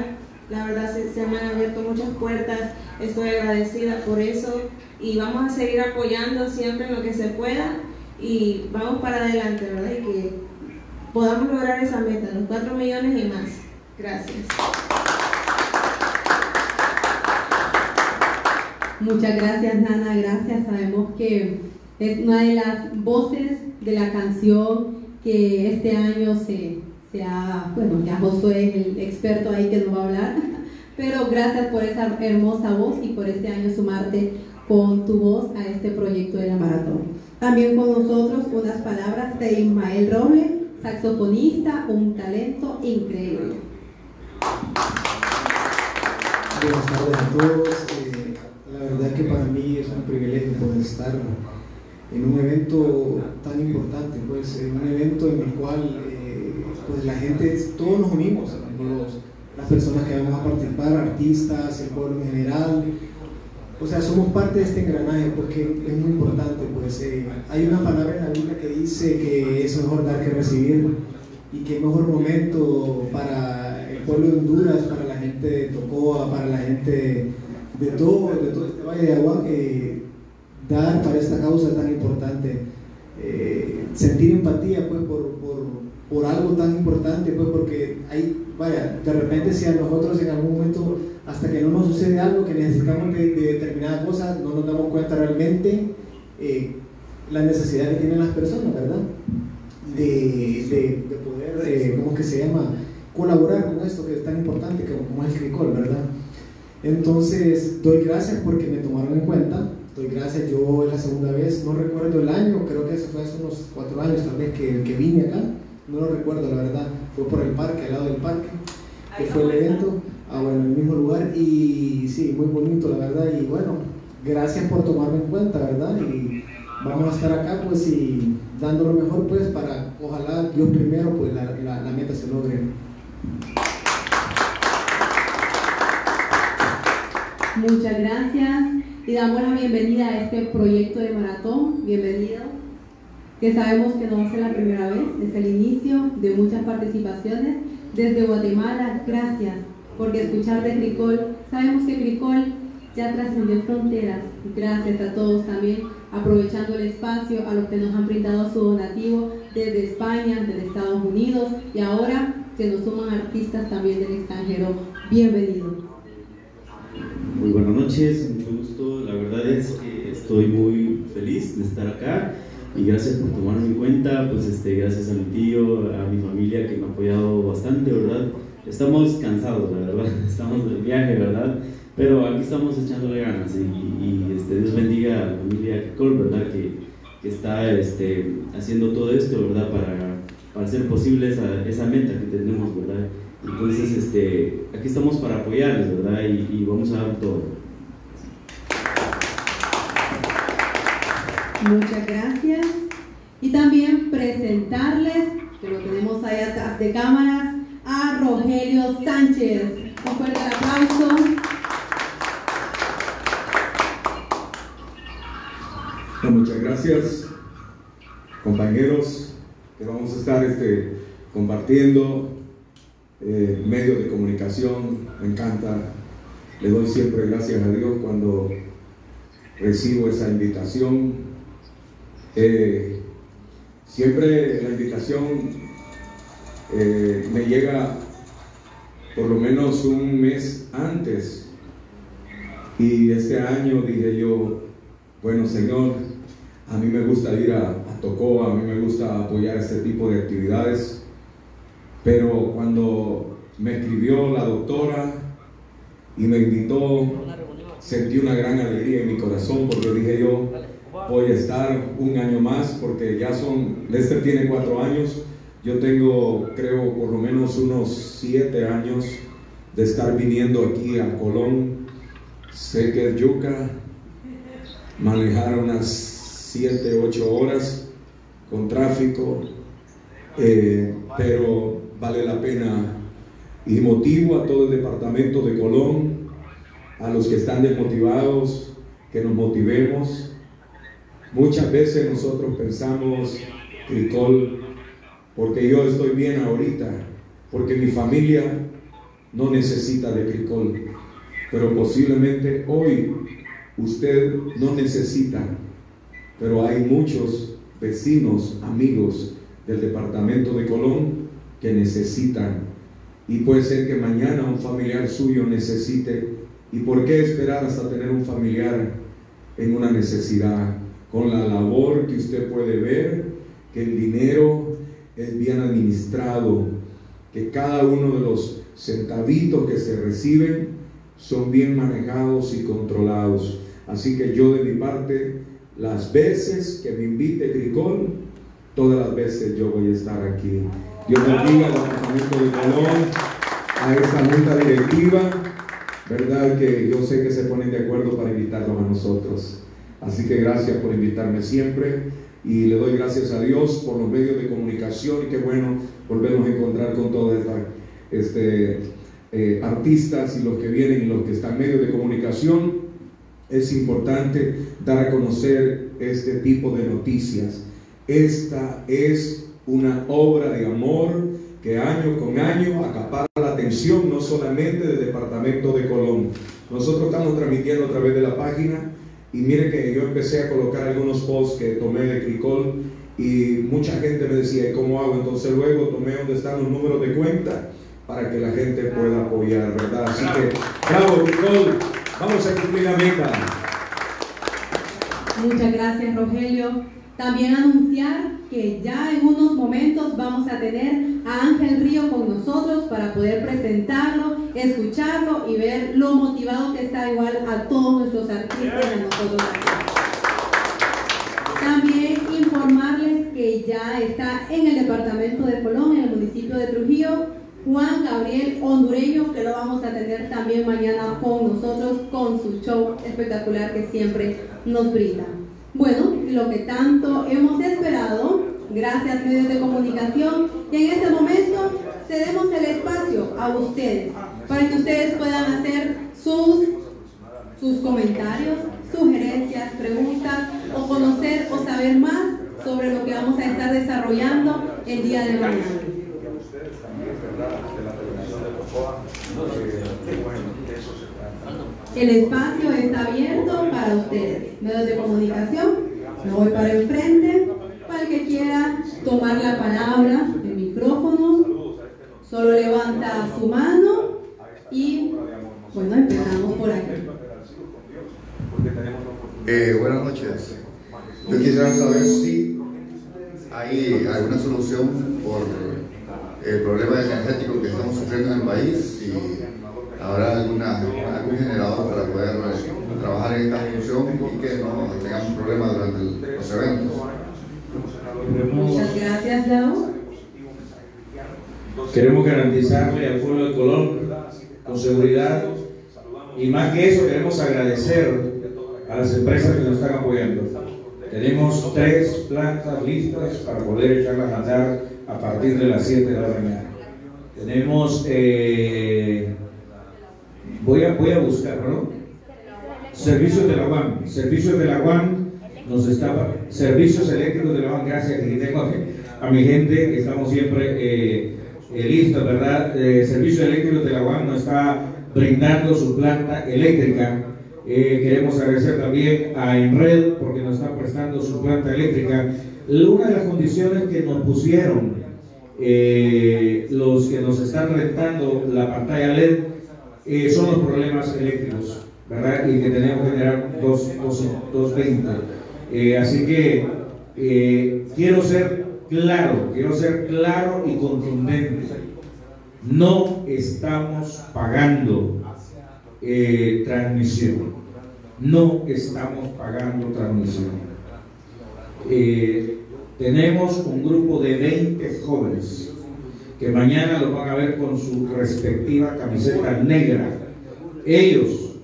la verdad se, se me han abierto muchas puertas, estoy agradecida por eso y vamos a seguir apoyando siempre en lo que se pueda y vamos para adelante, ¿verdad? Y que podamos lograr esa meta, los 4 millones y más. Gracias. Muchas gracias, Nana, gracias. Sabemos que es una de las voces de la canción que este año se, se ha, bueno, ya Josué es el experto ahí que nos va a hablar, pero gracias por esa hermosa voz y por este año sumarte con tu voz a este proyecto de la maratón. También con nosotros unas palabras de Ismael Roble, saxofonista, un talento increíble. Buenas tardes a todos. Verdad que para mí es un privilegio poder estar en un evento tan importante, pues en un evento en el cual eh, pues la gente, todos nos unimos, los, las personas que vamos a participar, artistas, el pueblo en general. O sea, somos parte de este engranaje, porque es muy importante. Pues eh, hay una palabra en la Biblia que dice que es mejor dar que recibir y qué mejor momento para el pueblo de Honduras, para la gente de Tocoa, para la gente de todo, de todo este valle de agua, que dar para esta causa tan importante. Eh, sentir empatía pues por, por, por, algo tan importante, pues porque hay, vaya, de repente si a nosotros en algún momento, hasta que no nos sucede algo que necesitamos de, de determinada cosa, no nos damos cuenta realmente eh, la necesidad que tienen las personas, ¿verdad? De, de, de poder, eh, ¿cómo que se llama? Colaborar con esto que es tan importante como, como es el CRICOL, ¿verdad? Entonces, doy gracias porque me tomaron en cuenta. Doy gracias, yo es la segunda vez, no recuerdo el año, creo que eso fue hace unos cuatro años tal vez que, que vine acá. No lo recuerdo, la verdad. Fue por el parque, al lado del parque, que fue el evento. Ah, bueno, en el mismo lugar. Y sí, muy bonito, la verdad. Y bueno, gracias por tomarme en cuenta, ¿verdad? Y vamos a estar acá, pues, y dando lo mejor, pues, para, ojalá Dios primero, pues, la, la, la meta se logre. Muchas gracias y damos la bienvenida a este proyecto de maratón. Bienvenido. Que sabemos que no va a ser la primera vez, es el inicio de muchas participaciones. Desde Guatemala, gracias, porque escuchar de Cricol, sabemos que Cricol ya trascendió fronteras. Gracias a todos también, aprovechando el espacio, a los que nos han brindado su donativo desde España, desde Estados Unidos y ahora que nos suman artistas también del extranjero. Bienvenido. Muy buenas noches, mucho gusto. La verdad es que estoy muy feliz de estar acá y gracias por tomarme en cuenta. Pues este, gracias a mi tío, a mi familia que me ha apoyado bastante, ¿verdad? Estamos cansados, la verdad, estamos del viaje, ¿verdad? Pero aquí estamos echándole ganas y, este, Dios bendiga a la familia Col, ¿verdad? Que, que está este, haciendo todo esto, ¿verdad? Para, para hacer posible esa, esa meta que tenemos, ¿verdad? Entonces, este, aquí estamos para apoyarles, ¿verdad? Y, y, vamos a dar todo. Muchas gracias. Y también presentarles, que lo tenemos ahí atrás de cámaras, a Rogelio Sánchez. Un fuerte aplauso. Bueno, muchas gracias, compañeros, que vamos a estar este, compartiendo eh, medios de comunicación, me encanta, le doy siempre gracias a Dios cuando recibo esa invitación. Eh, siempre la invitación eh, me llega por lo menos un mes antes. Y este año dije yo, bueno Señor, a mí me gusta ir a, a a mí me gusta apoyar este tipo de actividades pero cuando me escribió la doctora y me invitó, sentí una gran alegría en mi corazón porque dije yo, voy a estar un año más porque ya son, Lester tiene cuatro años, yo tengo creo por lo menos unos siete años de estar viniendo aquí a Colón, sé que es yuca, manejar unas siete, ocho horas con tráfico, eh, pero vale la pena y motivo a todo el departamento de Colón, a los que están desmotivados, que nos motivemos. Muchas veces nosotros pensamos, Cricol, porque yo estoy bien ahorita, porque mi familia no necesita de Cricol, pero posiblemente hoy usted no necesita, pero hay muchos vecinos, amigos del departamento de Colón que necesitan. Y puede ser que mañana un familiar suyo necesite. ¿Y por qué esperar hasta tener un familiar en una necesidad? Con la labor que usted puede ver, que el dinero es bien administrado, que cada uno de los centavitos que se reciben son bien manejados y controlados. Así que yo de mi parte, las veces que me invite Cricol, todas las veces yo voy a estar aquí. Dios bendiga al Departamento de Colón, a esta junta directiva, ¿verdad? Que yo sé que se ponen de acuerdo para invitarnos a nosotros. Así que gracias por invitarme siempre y le doy gracias a Dios por los medios de comunicación y qué bueno volvernos a encontrar con toda esta este, eh, artistas y los que vienen y los que están medios de comunicación, es importante dar a conocer este tipo de noticias. Esta es una obra de amor que año con año acapara la atención no solamente del departamento de Colón. Nosotros estamos transmitiendo a través de la página y mire que yo empecé a colocar algunos posts que tomé de Cricol y mucha gente me decía, ¿y cómo hago? Entonces luego tomé donde están los números de cuenta para que la gente pueda apoyar, ¿verdad? Así que, bravo Cricol, vamos a cumplir la meta. Muchas gracias, Rogelio. También anunciar que ya en unos momentos vamos a tener a Ángel Río con nosotros para poder presentarlo, escucharlo y ver lo motivado que está igual a todos nuestros artistas y a nosotros aquí. También informarles que ya está en el departamento de Colón, en el municipio de Trujillo, Juan Gabriel Hondureño, que lo vamos a tener también mañana con nosotros con su show espectacular que siempre nos brinda. Bueno, lo que tanto hemos esperado, gracias medios de comunicación, y en este momento cedemos el espacio a ustedes para que ustedes puedan hacer sus, sus comentarios, sugerencias, preguntas o conocer o saber más sobre lo que vamos a estar desarrollando el día de mañana. El espacio está abierto para ustedes. Medios de comunicación, me voy para el frente. Para el que quiera tomar la palabra, el micrófono, solo levanta su mano y, bueno, empezamos por aquí. Eh, buenas noches. Yo quisiera saber si hay alguna solución por el problema energético que estamos sufriendo en el país habrá alguna, algún generador para poder eh, trabajar en esta solución y que no tengamos problemas durante el- los eventos. Muchas gracias, Lau. Queremos garantizarle al pueblo de Colón con seguridad y más que eso queremos agradecer a las empresas que nos están apoyando. Tenemos tres plantas listas para poder echarlas a andar a partir de las 7 de la mañana. Tenemos, eh, voy, a, voy a buscar, ¿no? Servicios de la UAM. Servicios de la UAM nos estaba, servicios eléctricos de la UAM, gracias, que tengo a, mi- gente, estamos siempre eh, eh, listos, ¿verdad? Eh, Servicios eléctricos de la UAM nos está brindando su planta eléctrica. Queremos agradecer también a Enred porque nos está prestando su planta eléctrica. Una de las condiciones que nos pusieron los que nos están rentando la pantalla LED eh, son los problemas eléctricos, ¿verdad? Y que tenemos que generar dos- dos- 220. Eh, así que eh, quiero ser claro, quiero ser claro y contundente. No estamos pagando eh, transmisión. No estamos pagando transmisión. Tenemos un grupo de 20 jóvenes que mañana los van a ver con su respectiva camiseta negra. Ellos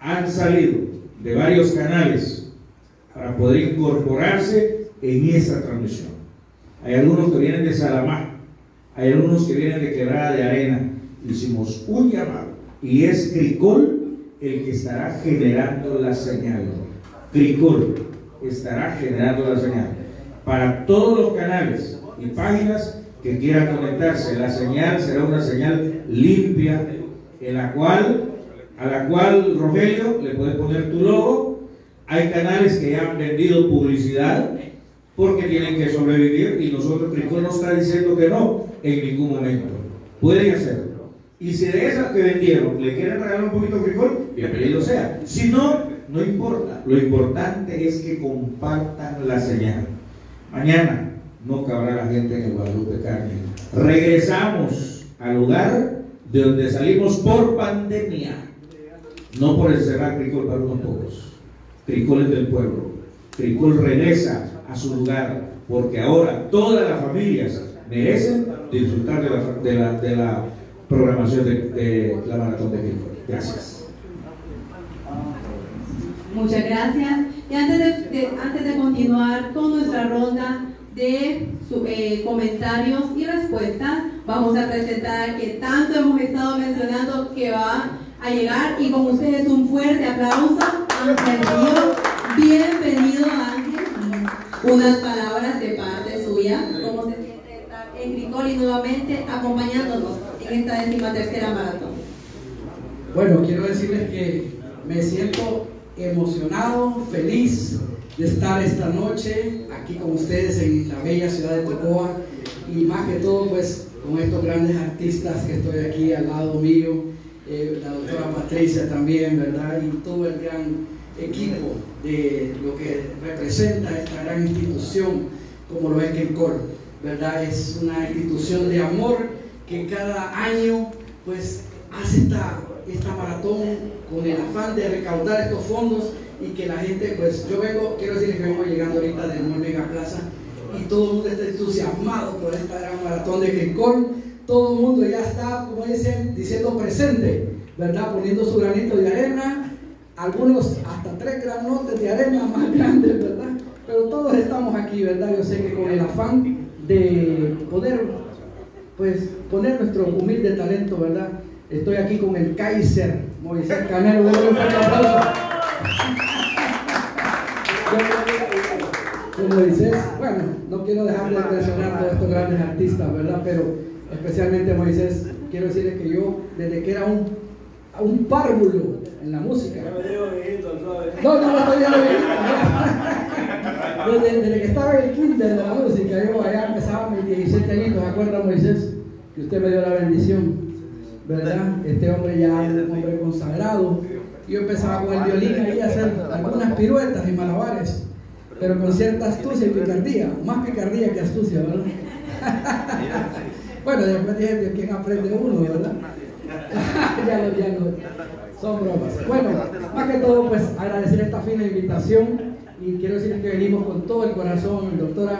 han salido de varios canales para poder incorporarse en esa transmisión. Hay algunos que vienen de Salamá, hay algunos que vienen de Quebrada de Arena. Hicimos un llamado y es Cricol el que estará generando la señal. Cricol estará generando la señal. Para todos los canales y páginas que quieran conectarse, la señal será una señal limpia en la cual, a la cual Rogelio le puedes poner tu logo. Hay canales que ya han vendido publicidad porque tienen que sobrevivir y nosotros Cricol no está diciendo que no en ningún momento. Pueden hacerlo. Y si de esas que vendieron le quieren regalar un poquito de Cricol, bienvenido sea. Si no, no importa. Lo importante es que compartan la señal. Mañana no cabrá la gente en el Guadalupe Carmen. Regresamos al lugar de donde salimos por pandemia. No por encerrar Cricol para unos pocos. Cricol es del pueblo. Cricol regresa a su lugar porque ahora todas las familias merecen disfrutar de la, programación de, la maratón de Cricol. Gracias. Muchas gracias. Y antes de- antes de continuar con nuestra ronda de su- eh, comentarios y respuestas, vamos a presentar que tanto hemos estado mencionando que va a llegar y con ustedes un fuerte aplauso. Río, bienvenido Ángel. Unas palabras de parte suya, cómo se siente estar en Gricol y nuevamente acompañándonos en esta décima tercera maratón. Bueno, quiero decirles que me siento emocionado, feliz de estar esta noche aquí con ustedes en la bella ciudad de Tocoa y más que todo pues con estos grandes artistas que estoy aquí al lado mío, eh, la doctora Patricia también, ¿verdad? Y todo el gran equipo de lo que representa esta gran institución como lo es Kencol, ¿verdad? Es una institución de amor que cada año pues hace esta, esta maratón con el afán de recaudar estos fondos y que la gente, pues yo vengo, quiero decirles que vengo llegando ahorita del Mall Mega Plaza y todo el mundo está entusiasmado por esta gran maratón de Kencol, todo el mundo ya está, como dicen, diciendo presente, ¿verdad? Poniendo su granito de arena, algunos hasta tres granotes de arena más grandes, ¿verdad? Pero todos estamos aquí, ¿verdad? Yo sé que con el afán de poder, pues, poner nuestro humilde talento, ¿verdad? Estoy aquí con el Kaiser, Moisés Canelo. un. Como dices, bueno, no quiero dejar de mencionar a todos estos grandes artistas, ¿verdad? Pero especialmente Moisés, quiero decirles que yo, desde que era un, un párvulo en la música, no, no, no estoy lo desde, desde que estaba en el kinder de la música, yo allá empezaba mis 17 añitos, ¿se acuerda Moisés? Que usted me dio la bendición, ¿verdad? Este hombre ya es un hombre consagrado. Yo empezaba con el violín ahí a hacer algunas piruetas y malabares, pero con cierta astucia y picardía, más picardía que astucia, ¿verdad? bueno, después dije de quién aprende uno, ¿verdad? ya lo, ya son bromas. Bueno, más que todo, pues agradecer esta fina invitación y quiero decirles que venimos con todo el corazón, doctora,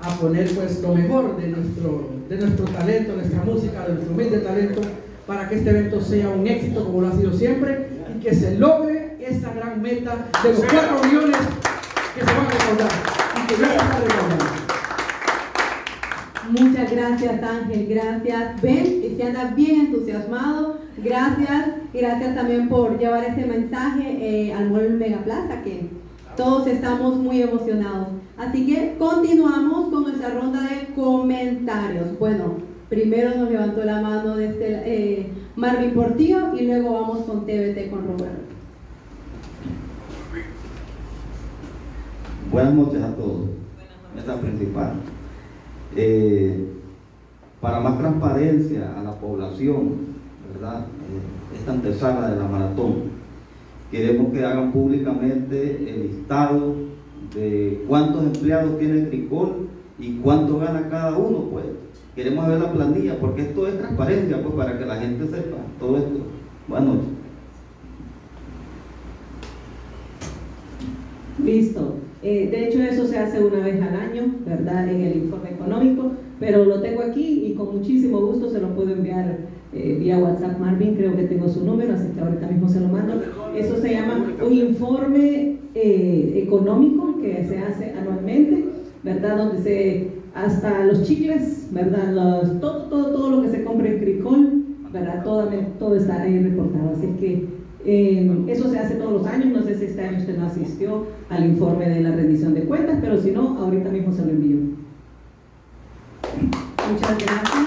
a poner pues lo mejor de nuestro, de nuestro talento, nuestra música, de nuestro humilde talento, para que este evento sea un éxito como lo ha sido siempre y que se logre esa gran meta de los 4 millones que se van a recaudar y que ya se está recaudando. Muchas gracias Ángel, gracias. Ven, que se anda bien entusiasmado. Gracias, y gracias también por llevar ese mensaje eh, al Mall Mega Plaza, que todos estamos muy emocionados. Así que continuamos con nuestra ronda de comentarios. Bueno, primero nos levantó la mano desde eh, Marvin Portillo y luego vamos con TVT con Roberto. Buenas noches a todos. Meta principal. Eh, para más transparencia a la población, ¿verdad? Eh, esta antesala de la maratón, queremos que hagan públicamente el listado de cuántos empleados tiene Tricol y cuánto gana cada uno, pues. Queremos ver la planilla, porque esto es transparencia, pues, para que la gente sepa todo esto. Buenas noches. Listo. Eh, de hecho, eso se hace una vez al año, ¿verdad? En el informe económico, pero lo tengo aquí y con muchísimo gusto se lo puedo enviar eh, vía WhatsApp. Marvin, creo que tengo su número, así que ahorita mismo se lo mando. Eso se llama un informe eh, económico que se hace anualmente, ¿verdad? Donde se, hasta los chicles, ¿verdad? Todo, todo, todo lo que se compra en Cricol, ¿verdad? Todo, todo está ahí reportado. Así que eh, eso se hace todos los años, no sé si este año usted no asistió al informe de la rendición de cuentas, pero si no, ahorita mismo se lo envío. Muchas gracias.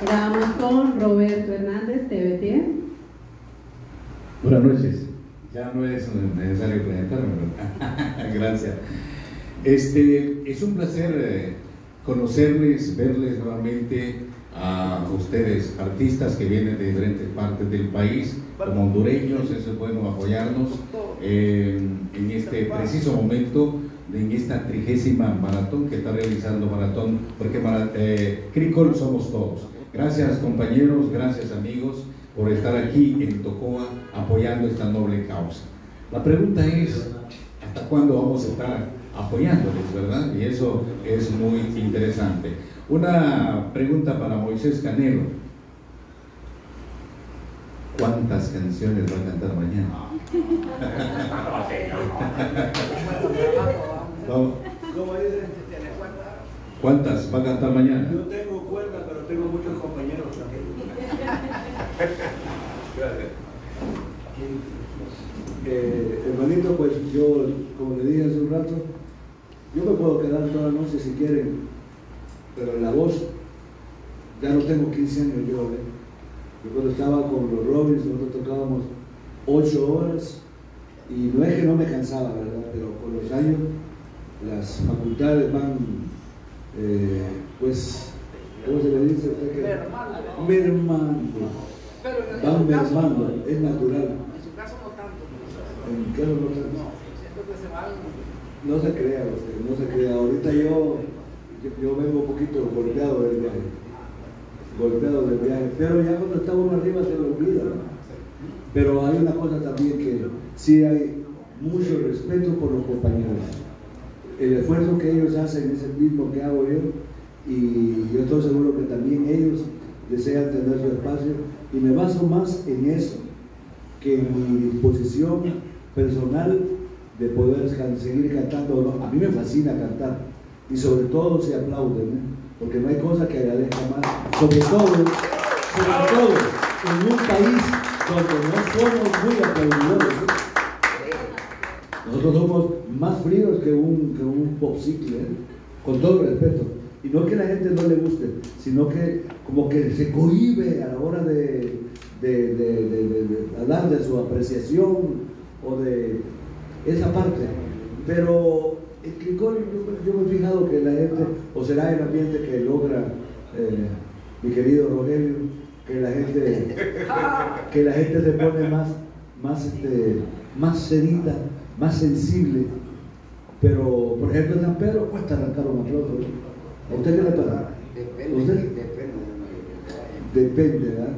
Ahora vamos con Roberto Hernández, TVT. Buenas noches. Ya no es necesario presentarme, ¿verdad? Gracias. Este, es un placer eh, conocerles, verles nuevamente a ustedes, artistas que vienen de diferentes partes del país, como hondureños, eso es bueno apoyarnos eh, en este preciso momento, en esta trigésima maratón que está realizando Maratón, porque eh, Cricol somos todos. Gracias compañeros, gracias amigos por estar aquí en Tocoa apoyando esta noble causa. La pregunta es, ¿hasta cuándo vamos a estar apoyándoles, verdad? Y eso es muy interesante. Una pregunta para Moisés Canelo. ¿Cuántas canciones va a cantar mañana? No. ¿Cómo dice? ¿Cuántas va a cantar mañana? Yo tengo cuerda, pero tengo muchos compañeros también. Gracias. Eh, hermanito, pues yo, como le dije hace un rato, yo me puedo quedar toda la noche si quieren, pero la voz, ya no tengo 15 años yo, ¿eh? Yo cuando estaba con los Robins, nosotros tocábamos 8 horas y no es que no me cansaba, ¿verdad? Pero con los años las facultades van, eh, pues, ¿cómo se le dice? que- Mermando. Van mermando, es natural. En qué no tanto. No se crea, usted, no se crea. Ahorita yo, yo, vengo un poquito golpeado del viaje. Golpeado del viaje. Pero ya cuando está uno arriba se lo olvida. ¿no? Pero hay una cosa también que sí hay mucho respeto por los compañeros. El esfuerzo que ellos hacen es el mismo que hago yo y yo estoy seguro que también ellos desean tener su espacio y me baso más en eso que en mi disposición personal de poder seguir cantando. A mí me fascina cantar y sobre todo se aplauden, ¿eh? porque no hay cosa que agradezca más, sobre todo, sobre todo en un país donde no somos muy aplaudidores. ¿eh? Nosotros somos más fríos que un, que un popsicle, ¿eh? con todo respeto. Y no que la gente no le guste, sino que como que se cohíbe a la hora de- de- de hablar de su apreciación o de esa parte. Pero en Cricol yo, yo me he fijado que la gente, o será el ambiente que logra eh, mi querido Rogelio, que la gente, que la gente se pone más, más, este, más sedita, más sensible. Pero, por ejemplo, en San Pedro cuesta arrancar un aplauso. ¿A usted qué le pasa? Depende, ¿Usted? depende. Depende, ¿verdad?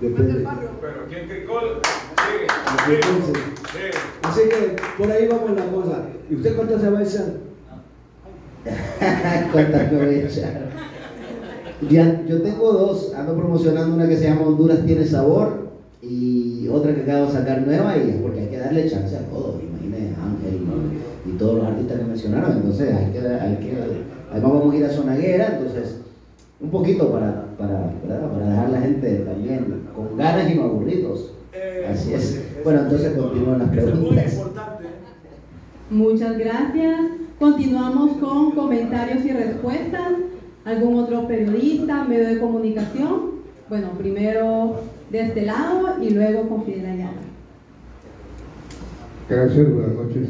Depende. Pero aquí en Cricol, Entonces, Así que por ahí vamos la cosa. ¿Y usted cuánto se va a echar? ¿Cuántas me voy a echar? Ya, yo tengo dos, ando promocionando una que se llama Honduras tiene sabor y otra que acabo de sacar nueva y es porque hay que darle chance a todos, imagínense Ángel y, y todos los artistas que mencionaron, entonces hay que, hay que, además vamos a ir a Zonaguera, entonces un poquito para, para, ¿verdad? para dejar a la gente también con ganas y no aburridos. Así es. Bueno, entonces continúan las preguntas. Muchas gracias. Continuamos con comentarios y respuestas. ¿Algún otro periodista, medio de comunicación? Bueno, primero de este lado y luego con Fidel Ayala. Gracias, buenas noches.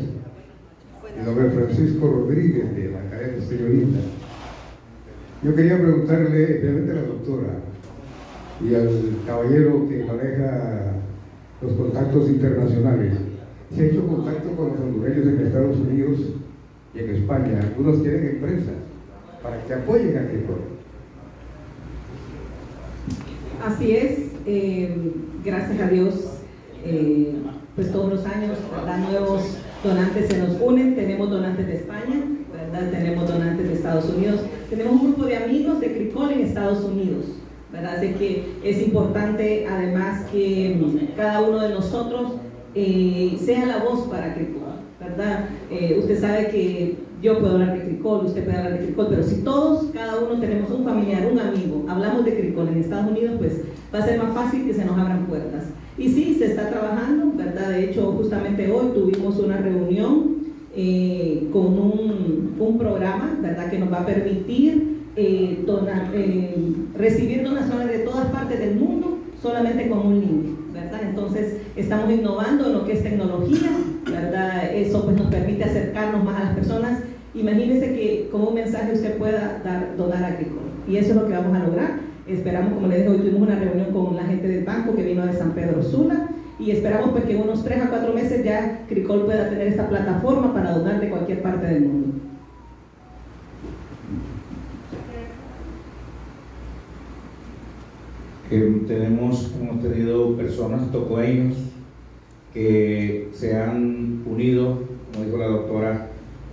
Mi nombre es Francisco Rodríguez de la cadena Señorita. Yo quería preguntarle, especialmente a la doctora y al caballero que maneja los contactos internacionales, ¿se ha hecho contacto con los hondureños en Estados Unidos y en España? Algunos tienen empresas para que apoyen a Cricol. Así es, eh, gracias a Dios, eh, pues todos los años, ¿verdad? Nuevos donantes se nos unen, tenemos donantes de España, ¿verdad? Tenemos donantes de Estados Unidos, tenemos un grupo de amigos de Cricol en Estados Unidos, ¿verdad? Así que es importante además que cada uno de nosotros eh, sea la voz para Cricol, ¿verdad? Eh, usted sabe que yo puedo hablar de Cricol, usted puede hablar de Cricol, pero si todos, cada uno tenemos un familiar, un amigo, hablamos de Cricol en Estados Unidos, pues va a ser más fácil que se nos abran puertas. Y sí, se está trabajando, ¿verdad? De hecho, justamente hoy tuvimos una reunión eh, con un, un programa, ¿verdad? Que nos va a permitir eh, donar- eh, recibir donaciones de todas partes del mundo solamente con un link, ¿verdad? Entonces, estamos innovando en lo que es tecnología, ¿verdad? Eso pues nos permite acercarnos más a las personas. Imagínense que como un mensaje usted pueda dar, donar a Cricol. Y eso es lo que vamos a lograr. Esperamos, como les dije, hoy tuvimos una reunión con la gente del banco que vino de San Pedro Sula y esperamos pues que en unos 3 a 4 meses ya Cricol pueda tener esta plataforma para donar de cualquier parte del mundo. tenemos, hemos tenido personas tocueños que se han unido, como dijo la doctora,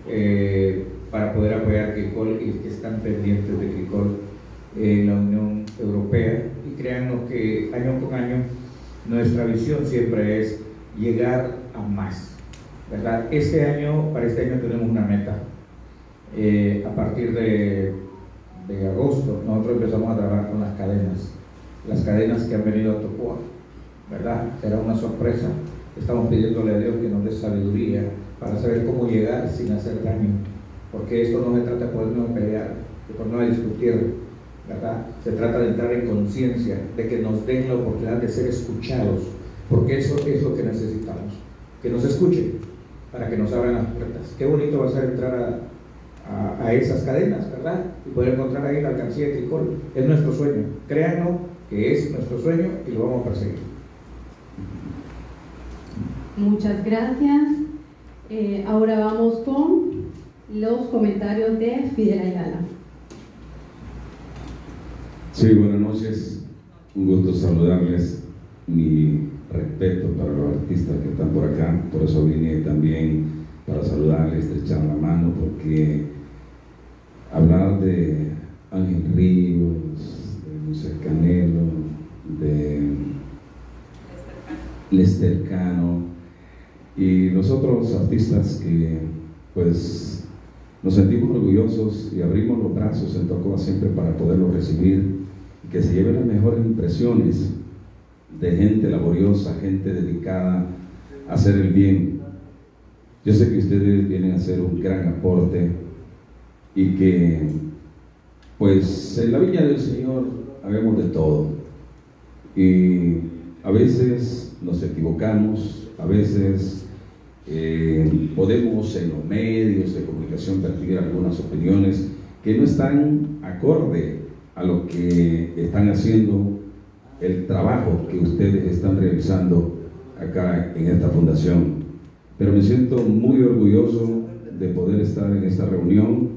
eh, para poder apoyar Cricol y que están pendientes de Cricol en la Unión Europea. Y créanos que año con año nuestra visión siempre es llegar a más. ¿verdad? Este año, para este año tenemos una meta. Eh, a partir de, agosto, nosotros empezamos a trabajar con las cadenas, las cadenas que han venido a Tocoa, ¿verdad? Será una sorpresa. Estamos pidiéndole a Dios que nos dé sabiduría para saber cómo llegar sin hacer daño, porque esto no se trata de ponernos a pelear, de ponernos a discutir, Se trata de entrar en conciencia, de que nos den la oportunidad de ser escuchados, porque eso es lo que necesitamos, que nos escuchen para que nos abran las puertas. Qué bonito va a ser entrar a, a, a esas cadenas, ¿verdad? Y poder encontrar ahí la alcancía de Tricol. Es nuestro sueño, créanlo que es nuestro sueño y lo vamos a perseguir. Muchas gracias. Eh, ahora vamos con los comentarios de Fidel Ayala. Sí, buenas noches. Un gusto saludarles. Mi respeto para los artistas que están por acá. Por eso vine también para saludarles, estrechar la mano, porque hablar de Ángel Ríos, de José Canelo, de Lester Cano y los otros artistas que pues nos sentimos orgullosos y abrimos los brazos en Tocoa siempre para poderlos recibir que se lleven las mejores impresiones de gente laboriosa, gente dedicada a hacer el bien. Yo sé que ustedes vienen a hacer un gran aporte y que pues en la viña del Señor hagamos de todo. Y a veces nos equivocamos, a veces eh, podemos en los medios de comunicación vertir algunas opiniones que no están acorde a lo que están haciendo el trabajo que ustedes están realizando acá en esta fundación. Pero me siento muy orgulloso de poder estar en esta reunión,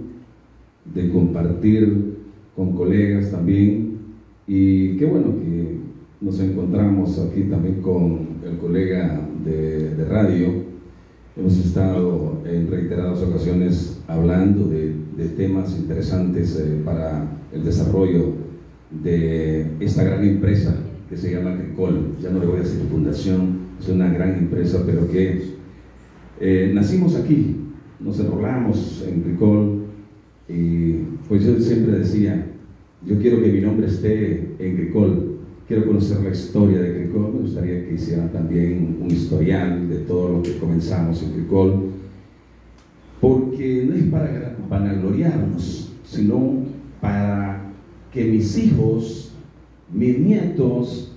de compartir con colegas también y qué bueno que nos encontramos aquí también con el colega de, de radio. Hemos estado en reiteradas ocasiones hablando de, de temas interesantes eh, para el desarrollo de esta gran empresa que se llama Cricol. Ya no le voy a decir fundación, es una gran empresa, pero que eh, nacimos aquí, nos enrolamos en Cricol y pues yo siempre decía, yo quiero que mi nombre esté en Cricol, quiero conocer la historia de Cricol, me gustaría que hicieran también un historial de todo lo que comenzamos en Cricol, porque no es para vanagloriarnos, sino para que mis hijos, mis nietos,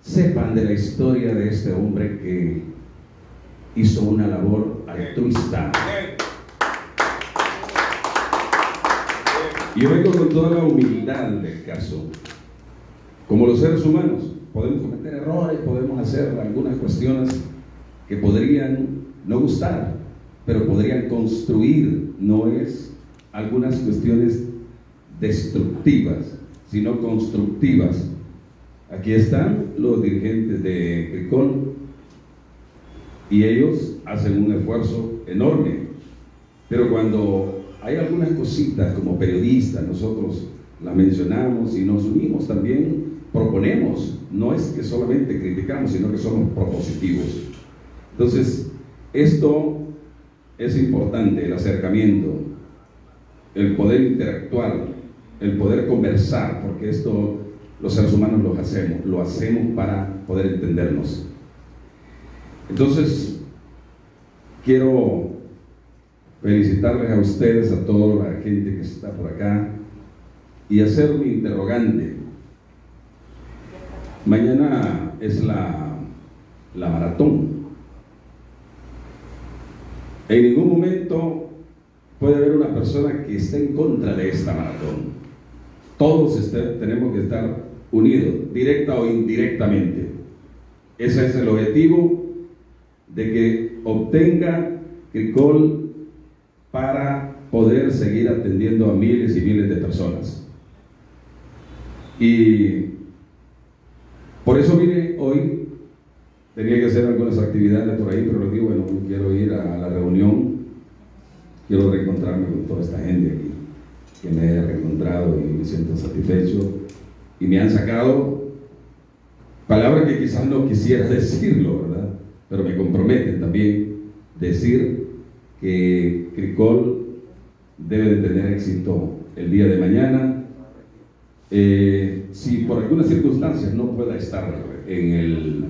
sepan de la historia de este hombre que hizo una labor altruista. Yo vengo con toda la humildad del caso. Como los seres humanos, podemos cometer errores, podemos hacer algunas cuestiones que podrían no gustar, pero podrían construir, no es algunas cuestiones destructivas, sino constructivas. Aquí están los dirigentes de Cricol y ellos hacen un esfuerzo enorme, pero cuando hay algunas cositas como periodistas, nosotros las mencionamos y nos unimos también, proponemos, no es que solamente criticamos, sino que somos propositivos. Entonces, esto es importante, el acercamiento, el poder interactuar, el poder conversar, porque esto los seres humanos lo hacemos, lo hacemos para poder entendernos. Entonces, quiero felicitarles a ustedes, a toda la gente que está por acá, y hacer mi interrogante. Mañana es la, la maratón. En ningún momento puede haber una persona que esté en contra de esta maratón. Todos este, tenemos que estar unidos, directa o indirectamente. Ese es el objetivo de que obtenga Cricol para poder seguir atendiendo a miles y miles de personas. Y por eso vine hoy, tenía que hacer algunas actividades por ahí, pero digo, bueno, quiero ir a la reunión, quiero reencontrarme con toda esta gente aquí, que me haya reencontrado y me siento satisfecho. Y me han sacado palabras que quizás no quisiera decirlo, ¿verdad? Pero me comprometen también decir que Cricol debe de tener éxito el día de mañana. Eh, si por algunas circunstancias no pueda estar en, el-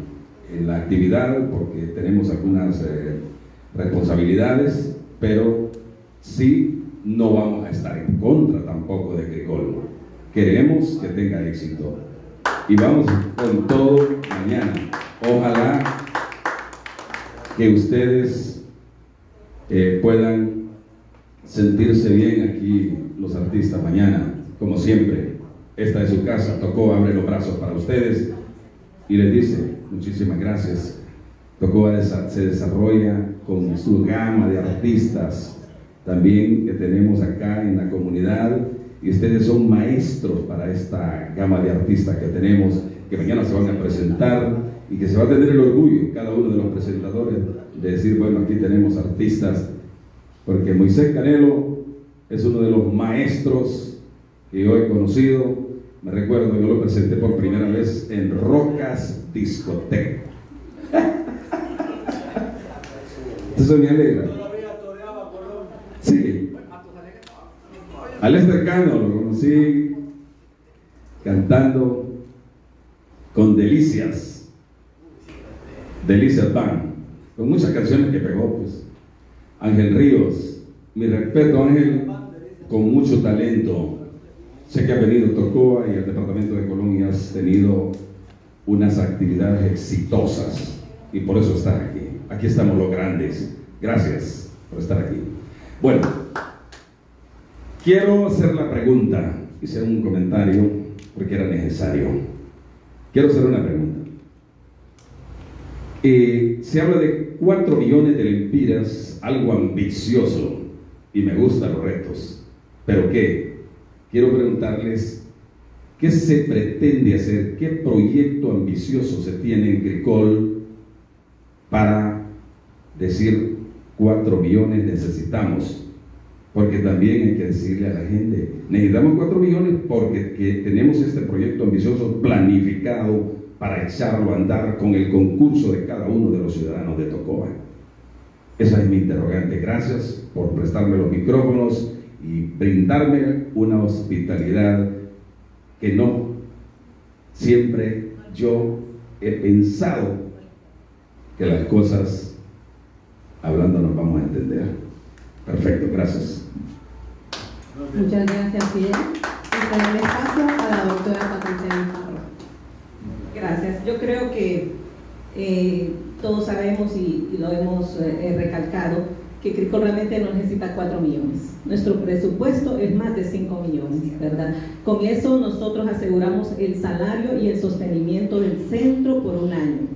en la actividad, porque tenemos algunas eh, responsabilidades, pero sí no vamos a estar en contra tampoco de Cricol. Queremos que tenga éxito y vamos con todo mañana. Ojalá que ustedes eh, puedan sentirse bien aquí los artistas mañana, como siempre. Esta es su casa, tocó, abre los brazos para ustedes y les dice muchísimas gracias. Tocó se desarrolla con su gama de artistas también que tenemos acá en la comunidad y ustedes son maestros para esta gama de artistas que tenemos que mañana se van a presentar y que se va a tener el orgullo cada uno de los presentadores de decir, bueno, aquí tenemos artistas porque Moisés Canelo es uno de los maestros que yo he conocido. Me recuerdo, yo lo presenté por primera vez en Rocas Discoteca. Eso me alegra. Sí. Al Cano lo conocí cantando con Delicias. Delicias Band. Con muchas canciones que pegó, pues. Ángel Ríos. Mi respeto, Ángel, con mucho talento. Sé que has venido a Tocoa y al departamento de Colón y has tenido unas actividades exitosas y por eso estás aquí. Aquí estamos los grandes. Gracias por estar aquí. Bueno, quiero hacer la pregunta. Hice un comentario porque era necesario. Quiero hacer una pregunta. Eh, se habla de 4 millones de lempiras, algo ambicioso, y me gustan los retos. ¿Pero qué? Quiero preguntarles, ¿qué se pretende hacer? ¿Qué proyecto ambicioso se tiene en Cricol para decir 4 millones necesitamos? Porque también hay que decirle a la gente, necesitamos 4 millones porque que tenemos este proyecto ambicioso planificado para echarlo a andar con el concurso de cada uno de los ciudadanos de Tocoa. Esa es mi interrogante. Gracias por prestarme los micrófonos y brindarme una hospitalidad que no siempre yo he pensado que las cosas hablando nos vamos a entender. Perfecto, gracias. Muchas gracias, Fidel. Y el espacio a la doctora Patricia. Gracias. Yo creo que eh, todos sabemos y, lo hemos eh, recalcado que Cricol realmente no necesita 4 millones. Nuestro presupuesto es más de 5 millones, ¿verdad? Con eso nosotros aseguramos el salario y el sostenimiento del centro por un año.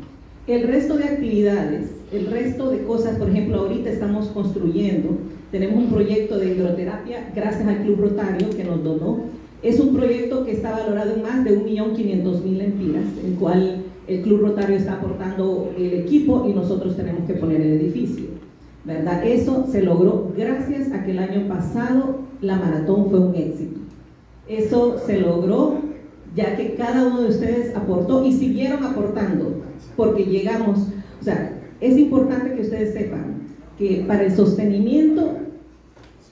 El resto de actividades, el resto de cosas, por ejemplo, ahorita estamos construyendo, tenemos un proyecto de hidroterapia gracias al Club Rotario que nos donó. Es un proyecto que está valorado en más de 1.500.000 lempiras, el cual el Club Rotario está aportando el equipo y nosotros tenemos que poner el edificio. ¿verdad? Eso se logró gracias a que el año pasado la maratón fue un éxito. Eso se logró ya que cada uno de ustedes aportó y siguieron aportando, porque llegamos, o sea, es importante que ustedes sepan que para el sostenimiento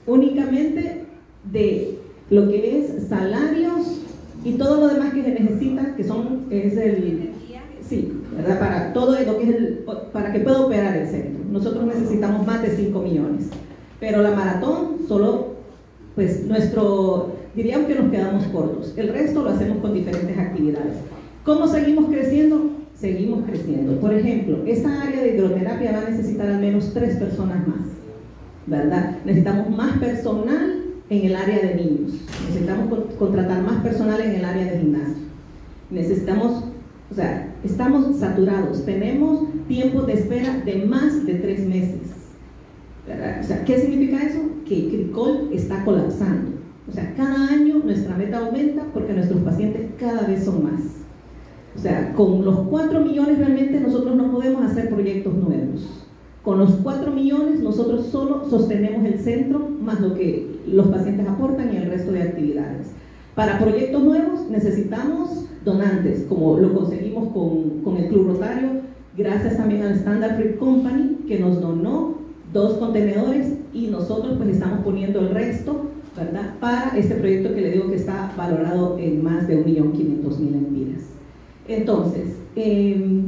únicamente de lo que es salarios y todo lo demás que se necesita, que son, es el, sí, ¿verdad? Para todo lo que es el, para que pueda operar el centro. Nosotros necesitamos más de 5 millones, pero la maratón solo, pues nuestro, diríamos que nos quedamos cortos. El resto lo hacemos con diferentes actividades. ¿Cómo seguimos creciendo? Seguimos creciendo. Por ejemplo, esta área de hidroterapia va a necesitar al menos tres personas más, ¿verdad? Necesitamos más personal en el área de niños. Necesitamos con- contratar más personal en el área de gimnasio. Necesitamos, o sea, estamos saturados. Tenemos tiempos de espera de más de tres meses. O sea, ¿qué significa eso? Que Cricol está colapsando. O sea, cada año nuestra meta aumenta porque nuestros pacientes cada vez son más. O sea, con los 4 millones realmente nosotros no podemos hacer proyectos nuevos. Con los 4 millones nosotros solo sostenemos el centro más lo que los pacientes aportan y el resto de actividades. Para proyectos nuevos necesitamos donantes, como lo conseguimos con, con el Club Rotario, gracias también al Standard Fruit Company que nos donó dos contenedores y nosotros pues estamos poniendo el resto, ¿verdad? Para este proyecto que le digo que está valorado en más de 1.500.000 empiras. Entonces, eh,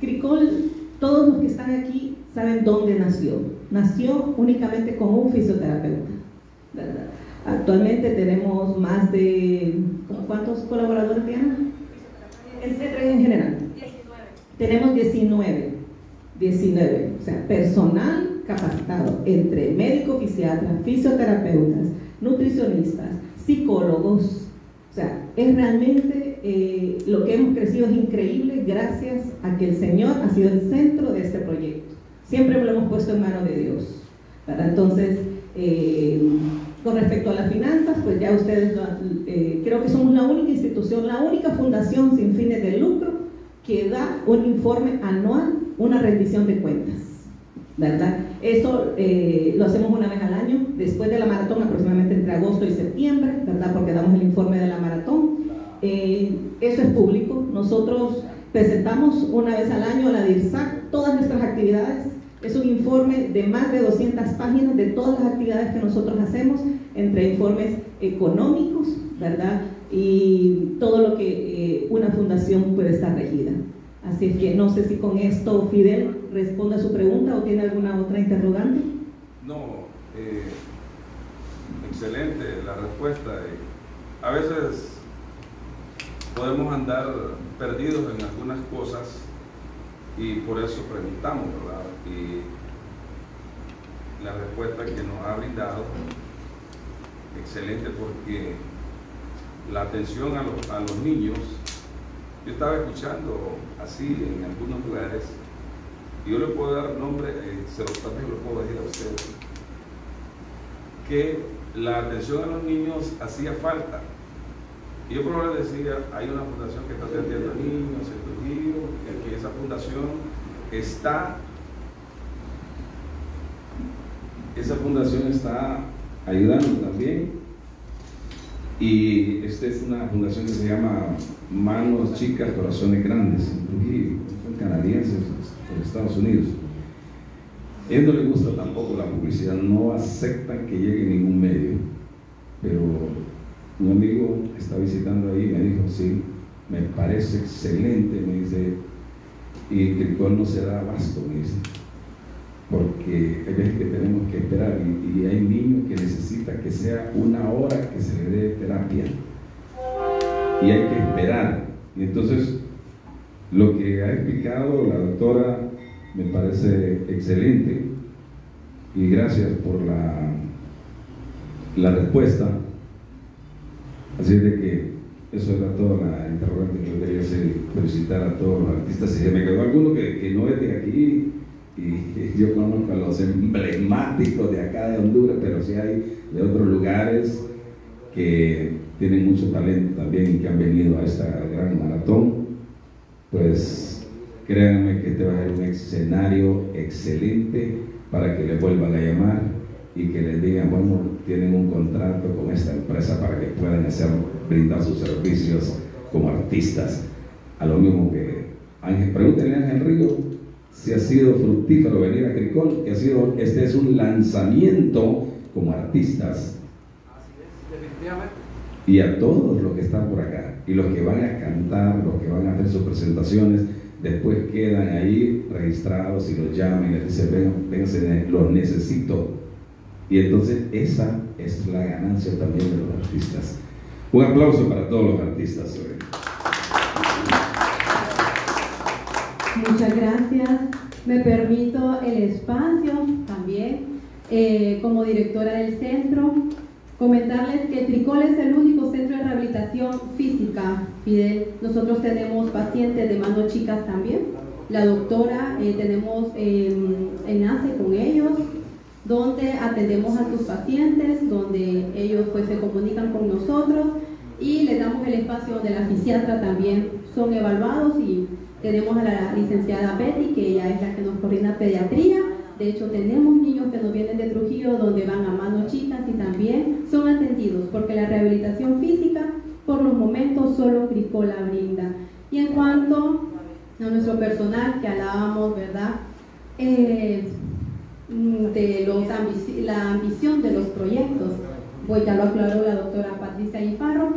Cricol, todos los que están aquí saben dónde nació. Nació únicamente como un fisioterapeuta, ¿verdad? Actualmente tenemos más de, ¿cómo ¿cuántos colaboradores tienen? Entre en general. Tenemos 19, 19, o sea, personal capacitado entre médico, fisiatras, fisioterapeutas, nutricionistas, psicólogos. O sea, es realmente eh, lo que hemos crecido es increíble gracias a que el Señor ha sido el centro de este proyecto. Siempre lo hemos puesto en manos de Dios. ¿verdad? Entonces, eh, con respecto a las finanzas, pues ya ustedes, eh, creo que somos la única institución, la única fundación sin fines de lucro que da un informe anual, una rendición de cuentas, ¿verdad? Eso eh, lo hacemos una vez al año, después de la maratón, aproximadamente entre agosto y septiembre, ¿verdad? Porque damos el informe de la maratón. Eh, eso es público. Nosotros presentamos una vez al año a la DIRSAC todas nuestras actividades. Es un informe de más de 200 páginas de todas las actividades que nosotros hacemos, entre informes económicos, ¿verdad? Y todo lo que eh, una fundación puede estar regida. Así es que no sé si con esto Fidel responde a su pregunta o tiene alguna otra interrogante. No, eh, excelente la respuesta. A veces podemos andar perdidos en algunas cosas y por eso preguntamos, ¿verdad? Y la respuesta que nos ha brindado, excelente porque la atención a los, a los niños, yo estaba escuchando así en algunos lugares, y yo le puedo dar nombre, eh, se lo, también lo puedo decir a ustedes, que la atención a los niños hacía falta. Y yo por lo menos decía, hay una fundación que está atendiendo niños en Trujillo, que esa fundación está, esa fundación está ayudando también. Y esta es una fundación que se llama Manos Chicas, Corazones Grandes, en Trujillo, son canadienses de Estados Unidos. A ellos no les gusta tampoco la publicidad, no aceptan que llegue ningún medio. Pero un amigo que está visitando ahí me dijo, sí, me parece excelente, me dice, y Cricol no se da abasto, me dice, porque hay veces que tenemos que esperar y, y hay niños que necesitan que sea una hora que se le dé terapia y hay que esperar. Y entonces, lo que ha explicado la doctora me parece excelente y gracias por la, la respuesta. Así de que eso era toda la interrogante que yo quería hacer, felicitar a todos los artistas. Se me quedó alguno que, que no es de aquí, y yo conozco a los emblemáticos de acá de Honduras, pero sí hay de otros lugares que tienen mucho talento también y que han venido a esta gran maratón, pues créanme que este va a ser un escenario excelente para que le vuelvan a llamar y que les digan, bueno, tienen un contrato con esta empresa para que puedan hacer, brindar sus servicios como artistas. A lo mismo que Ángel, pregúntenle a Ángel Río si ha sido fructífero venir a Cricol, que ha sido, este es un lanzamiento como artistas. Y a todos los que están por acá, y los que van a cantar, los que van a hacer sus presentaciones, después quedan ahí registrados y los llaman y les dicen, ven, vénganse, los necesito. Y entonces esa es la ganancia también de los artistas. Un aplauso para todos los artistas. Muchas gracias. Me permito el espacio también eh, como directora del centro. Comentarles que Tricol es el único centro de rehabilitación física. Nosotros tenemos pacientes de manos chicas también. La doctora, eh, tenemos eh, enlace con ellos, donde atendemos a sus pacientes, donde ellos pues se comunican con nosotros y les damos el espacio donde la fisiatra también son evaluados y tenemos a la licenciada Betty, que ella es la que nos coordina pediatría. De hecho, tenemos niños que nos vienen de Trujillo donde van a manos chicas y también son atendidos, porque la rehabilitación física, por los momentos, solo Cricola brinda. Y en cuanto a nuestro personal que hablábamos, ¿verdad? Eh, de los ambici- la ambición de los proyectos. Pues ya lo aclaró la doctora Patricia Ifarro.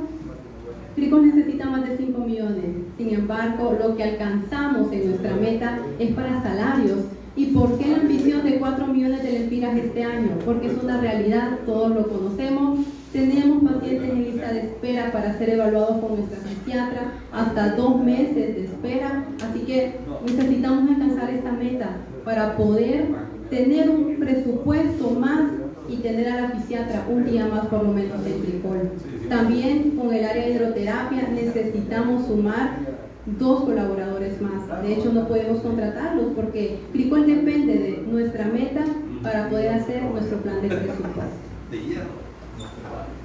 Cricol necesita más de 5 millones. Sin embargo, lo que alcanzamos en nuestra meta es para salarios. ¿Y por qué la ambición de 4 millones de lempiras este año? Porque es una realidad, todos lo conocemos. Tenemos pacientes en lista de espera para ser evaluados por nuestra psiquiatra, hasta dos meses de espera. Así que necesitamos alcanzar esta meta para poder tener un presupuesto más y tener a la fisiatra un día más por lo menos en Cricol. También con el área de hidroterapia necesitamos sumar dos colaboradores más. De hecho, no podemos contratarlos porque Cricol depende de nuestra meta para poder hacer nuestro plan de presupuesto.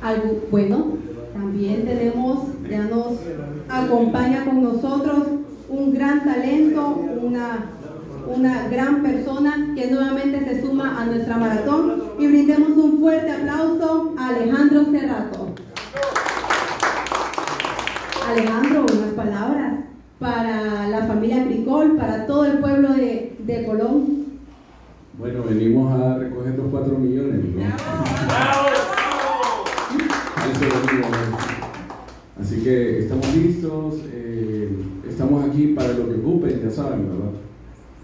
Algo bueno, también tenemos, ya nos acompaña con nosotros un gran talento, una, una gran persona que nuevamente se suma a nuestra maratón y brindemos un fuerte aplauso a Alejandro Cerrato. Alejandro, unas palabras para la familia Cricol, para todo el pueblo de, de Colón. Bueno, venimos a recoger los 4 millones, ¿no? Eso venimos. Así que estamos listos, eh, estamos aquí para lo que ocupen, ya saben, ¿verdad?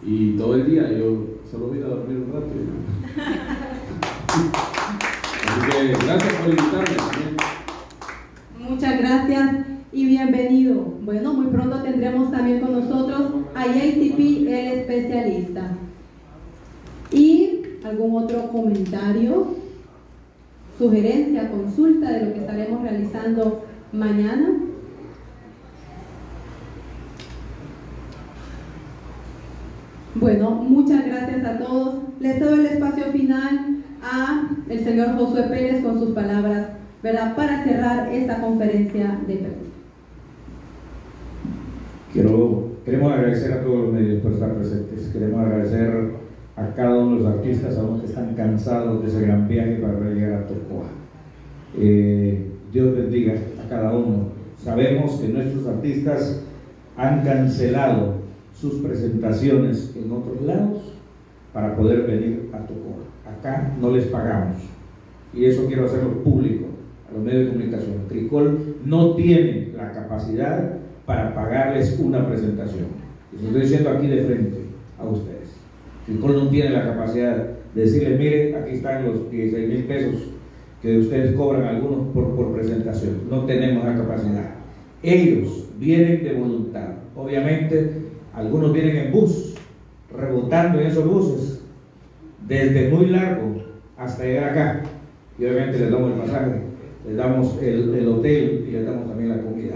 Y todo el día yo solo voy a dormir un rato. Así que gracias por invitarme. también. Muchas gracias y bienvenido. Bueno, muy pronto tendremos también con nosotros a JCP, el especialista. ¿Y algún otro comentario, sugerencia, consulta de lo que estaremos realizando mañana? Bueno, muchas gracias a todos. Les doy el espacio final a el señor Josué Pérez con sus palabras, ¿verdad? Para cerrar esta conferencia de prensa. Quiero, queremos agradecer a todos los medios por estar presentes. Queremos agradecer a cada uno de los artistas, a los que están cansados de ese gran viaje para llegar a Tocoa. Eh, Dios bendiga a cada uno. Sabemos que nuestros artistas han cancelado sus presentaciones en otros lados para poder venir a Tocoa. Acá no les pagamos. Y eso quiero hacerlo público a los medios de comunicación. Tricol no tiene la capacidad para pagarles una presentación. Y se lo estoy diciendo aquí de frente a ustedes. Tricol no tiene la capacidad de decirles, miren, aquí están los 16 mil pesos que ustedes cobran algunos por, por presentación. No tenemos la capacidad. Ellos vienen de voluntad. Obviamente, algunos vienen en bus, rebotando en esos buses, desde muy largo hasta llegar acá. Y obviamente les damos el pasaje, les damos el, el hotel y les damos también la comida.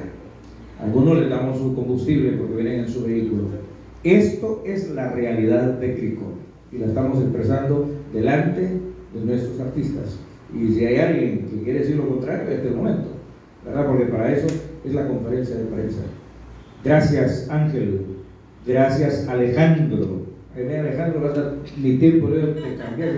Algunos les damos su combustible porque vienen en su vehículo. Esto es la realidad de Cricol y la estamos expresando delante de nuestros artistas. Y si hay alguien que quiere decir lo contrario, este es el momento, ¿verdad? Porque para eso es la conferencia de prensa. Gracias, Ángel. Gracias, Alejandro. Viene Alejandro, va a mi tiempo de cambiar.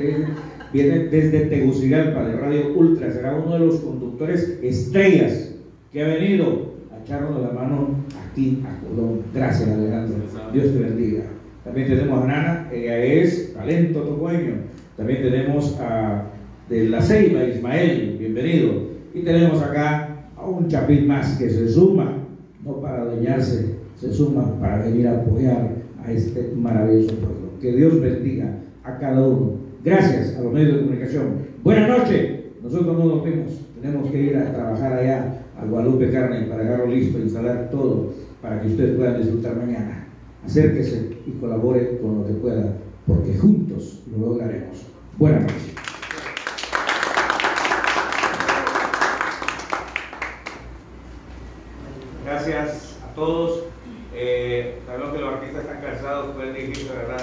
Viene desde Tegucigalpa, de Radio Ultra. Será uno de los conductores estrellas que ha venido a echarnos la mano aquí a Colón. Gracias, Alejandro. Dios te bendiga. También tenemos a Nana, ella es talento tocueño. También tenemos a de la Ceiba, Ismael, bienvenido. Y tenemos acá a un chapín más que se suma, no para adueñarse, se suma para venir a apoyar a este maravilloso pueblo. Que Dios bendiga a cada uno. Gracias a los medios de comunicación. Buenas noches. Nosotros no nos vemos. Tenemos que ir a trabajar allá al Guadalupe Carne para dejarlo listo, instalar todo para que ustedes puedan disfrutar mañana. Acérquese y colabore con lo que pueda, porque juntos lo lograremos. Buenas noches. Gracias a todos sabemos que los artistas están cansados, pueden dirigirse a,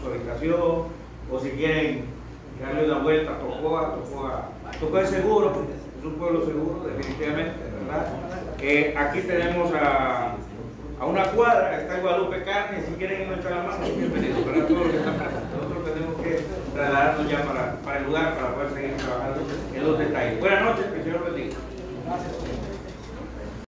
su, habitación, o si quieren darle una vuelta a Tocoa, Tocoa, Tocoa es seguro, es un pueblo seguro, definitivamente, ¿verdad? Eh, aquí tenemos a, una cuadra, está en Guadalupe Carne, si quieren irnos a la mano, pues bienvenidos para todos los que. Nosotros tenemos que trasladarnos ya para, para el lugar para poder seguir trabajando en los detalles. Buenas noches, que el Señor bendiga. Gracias.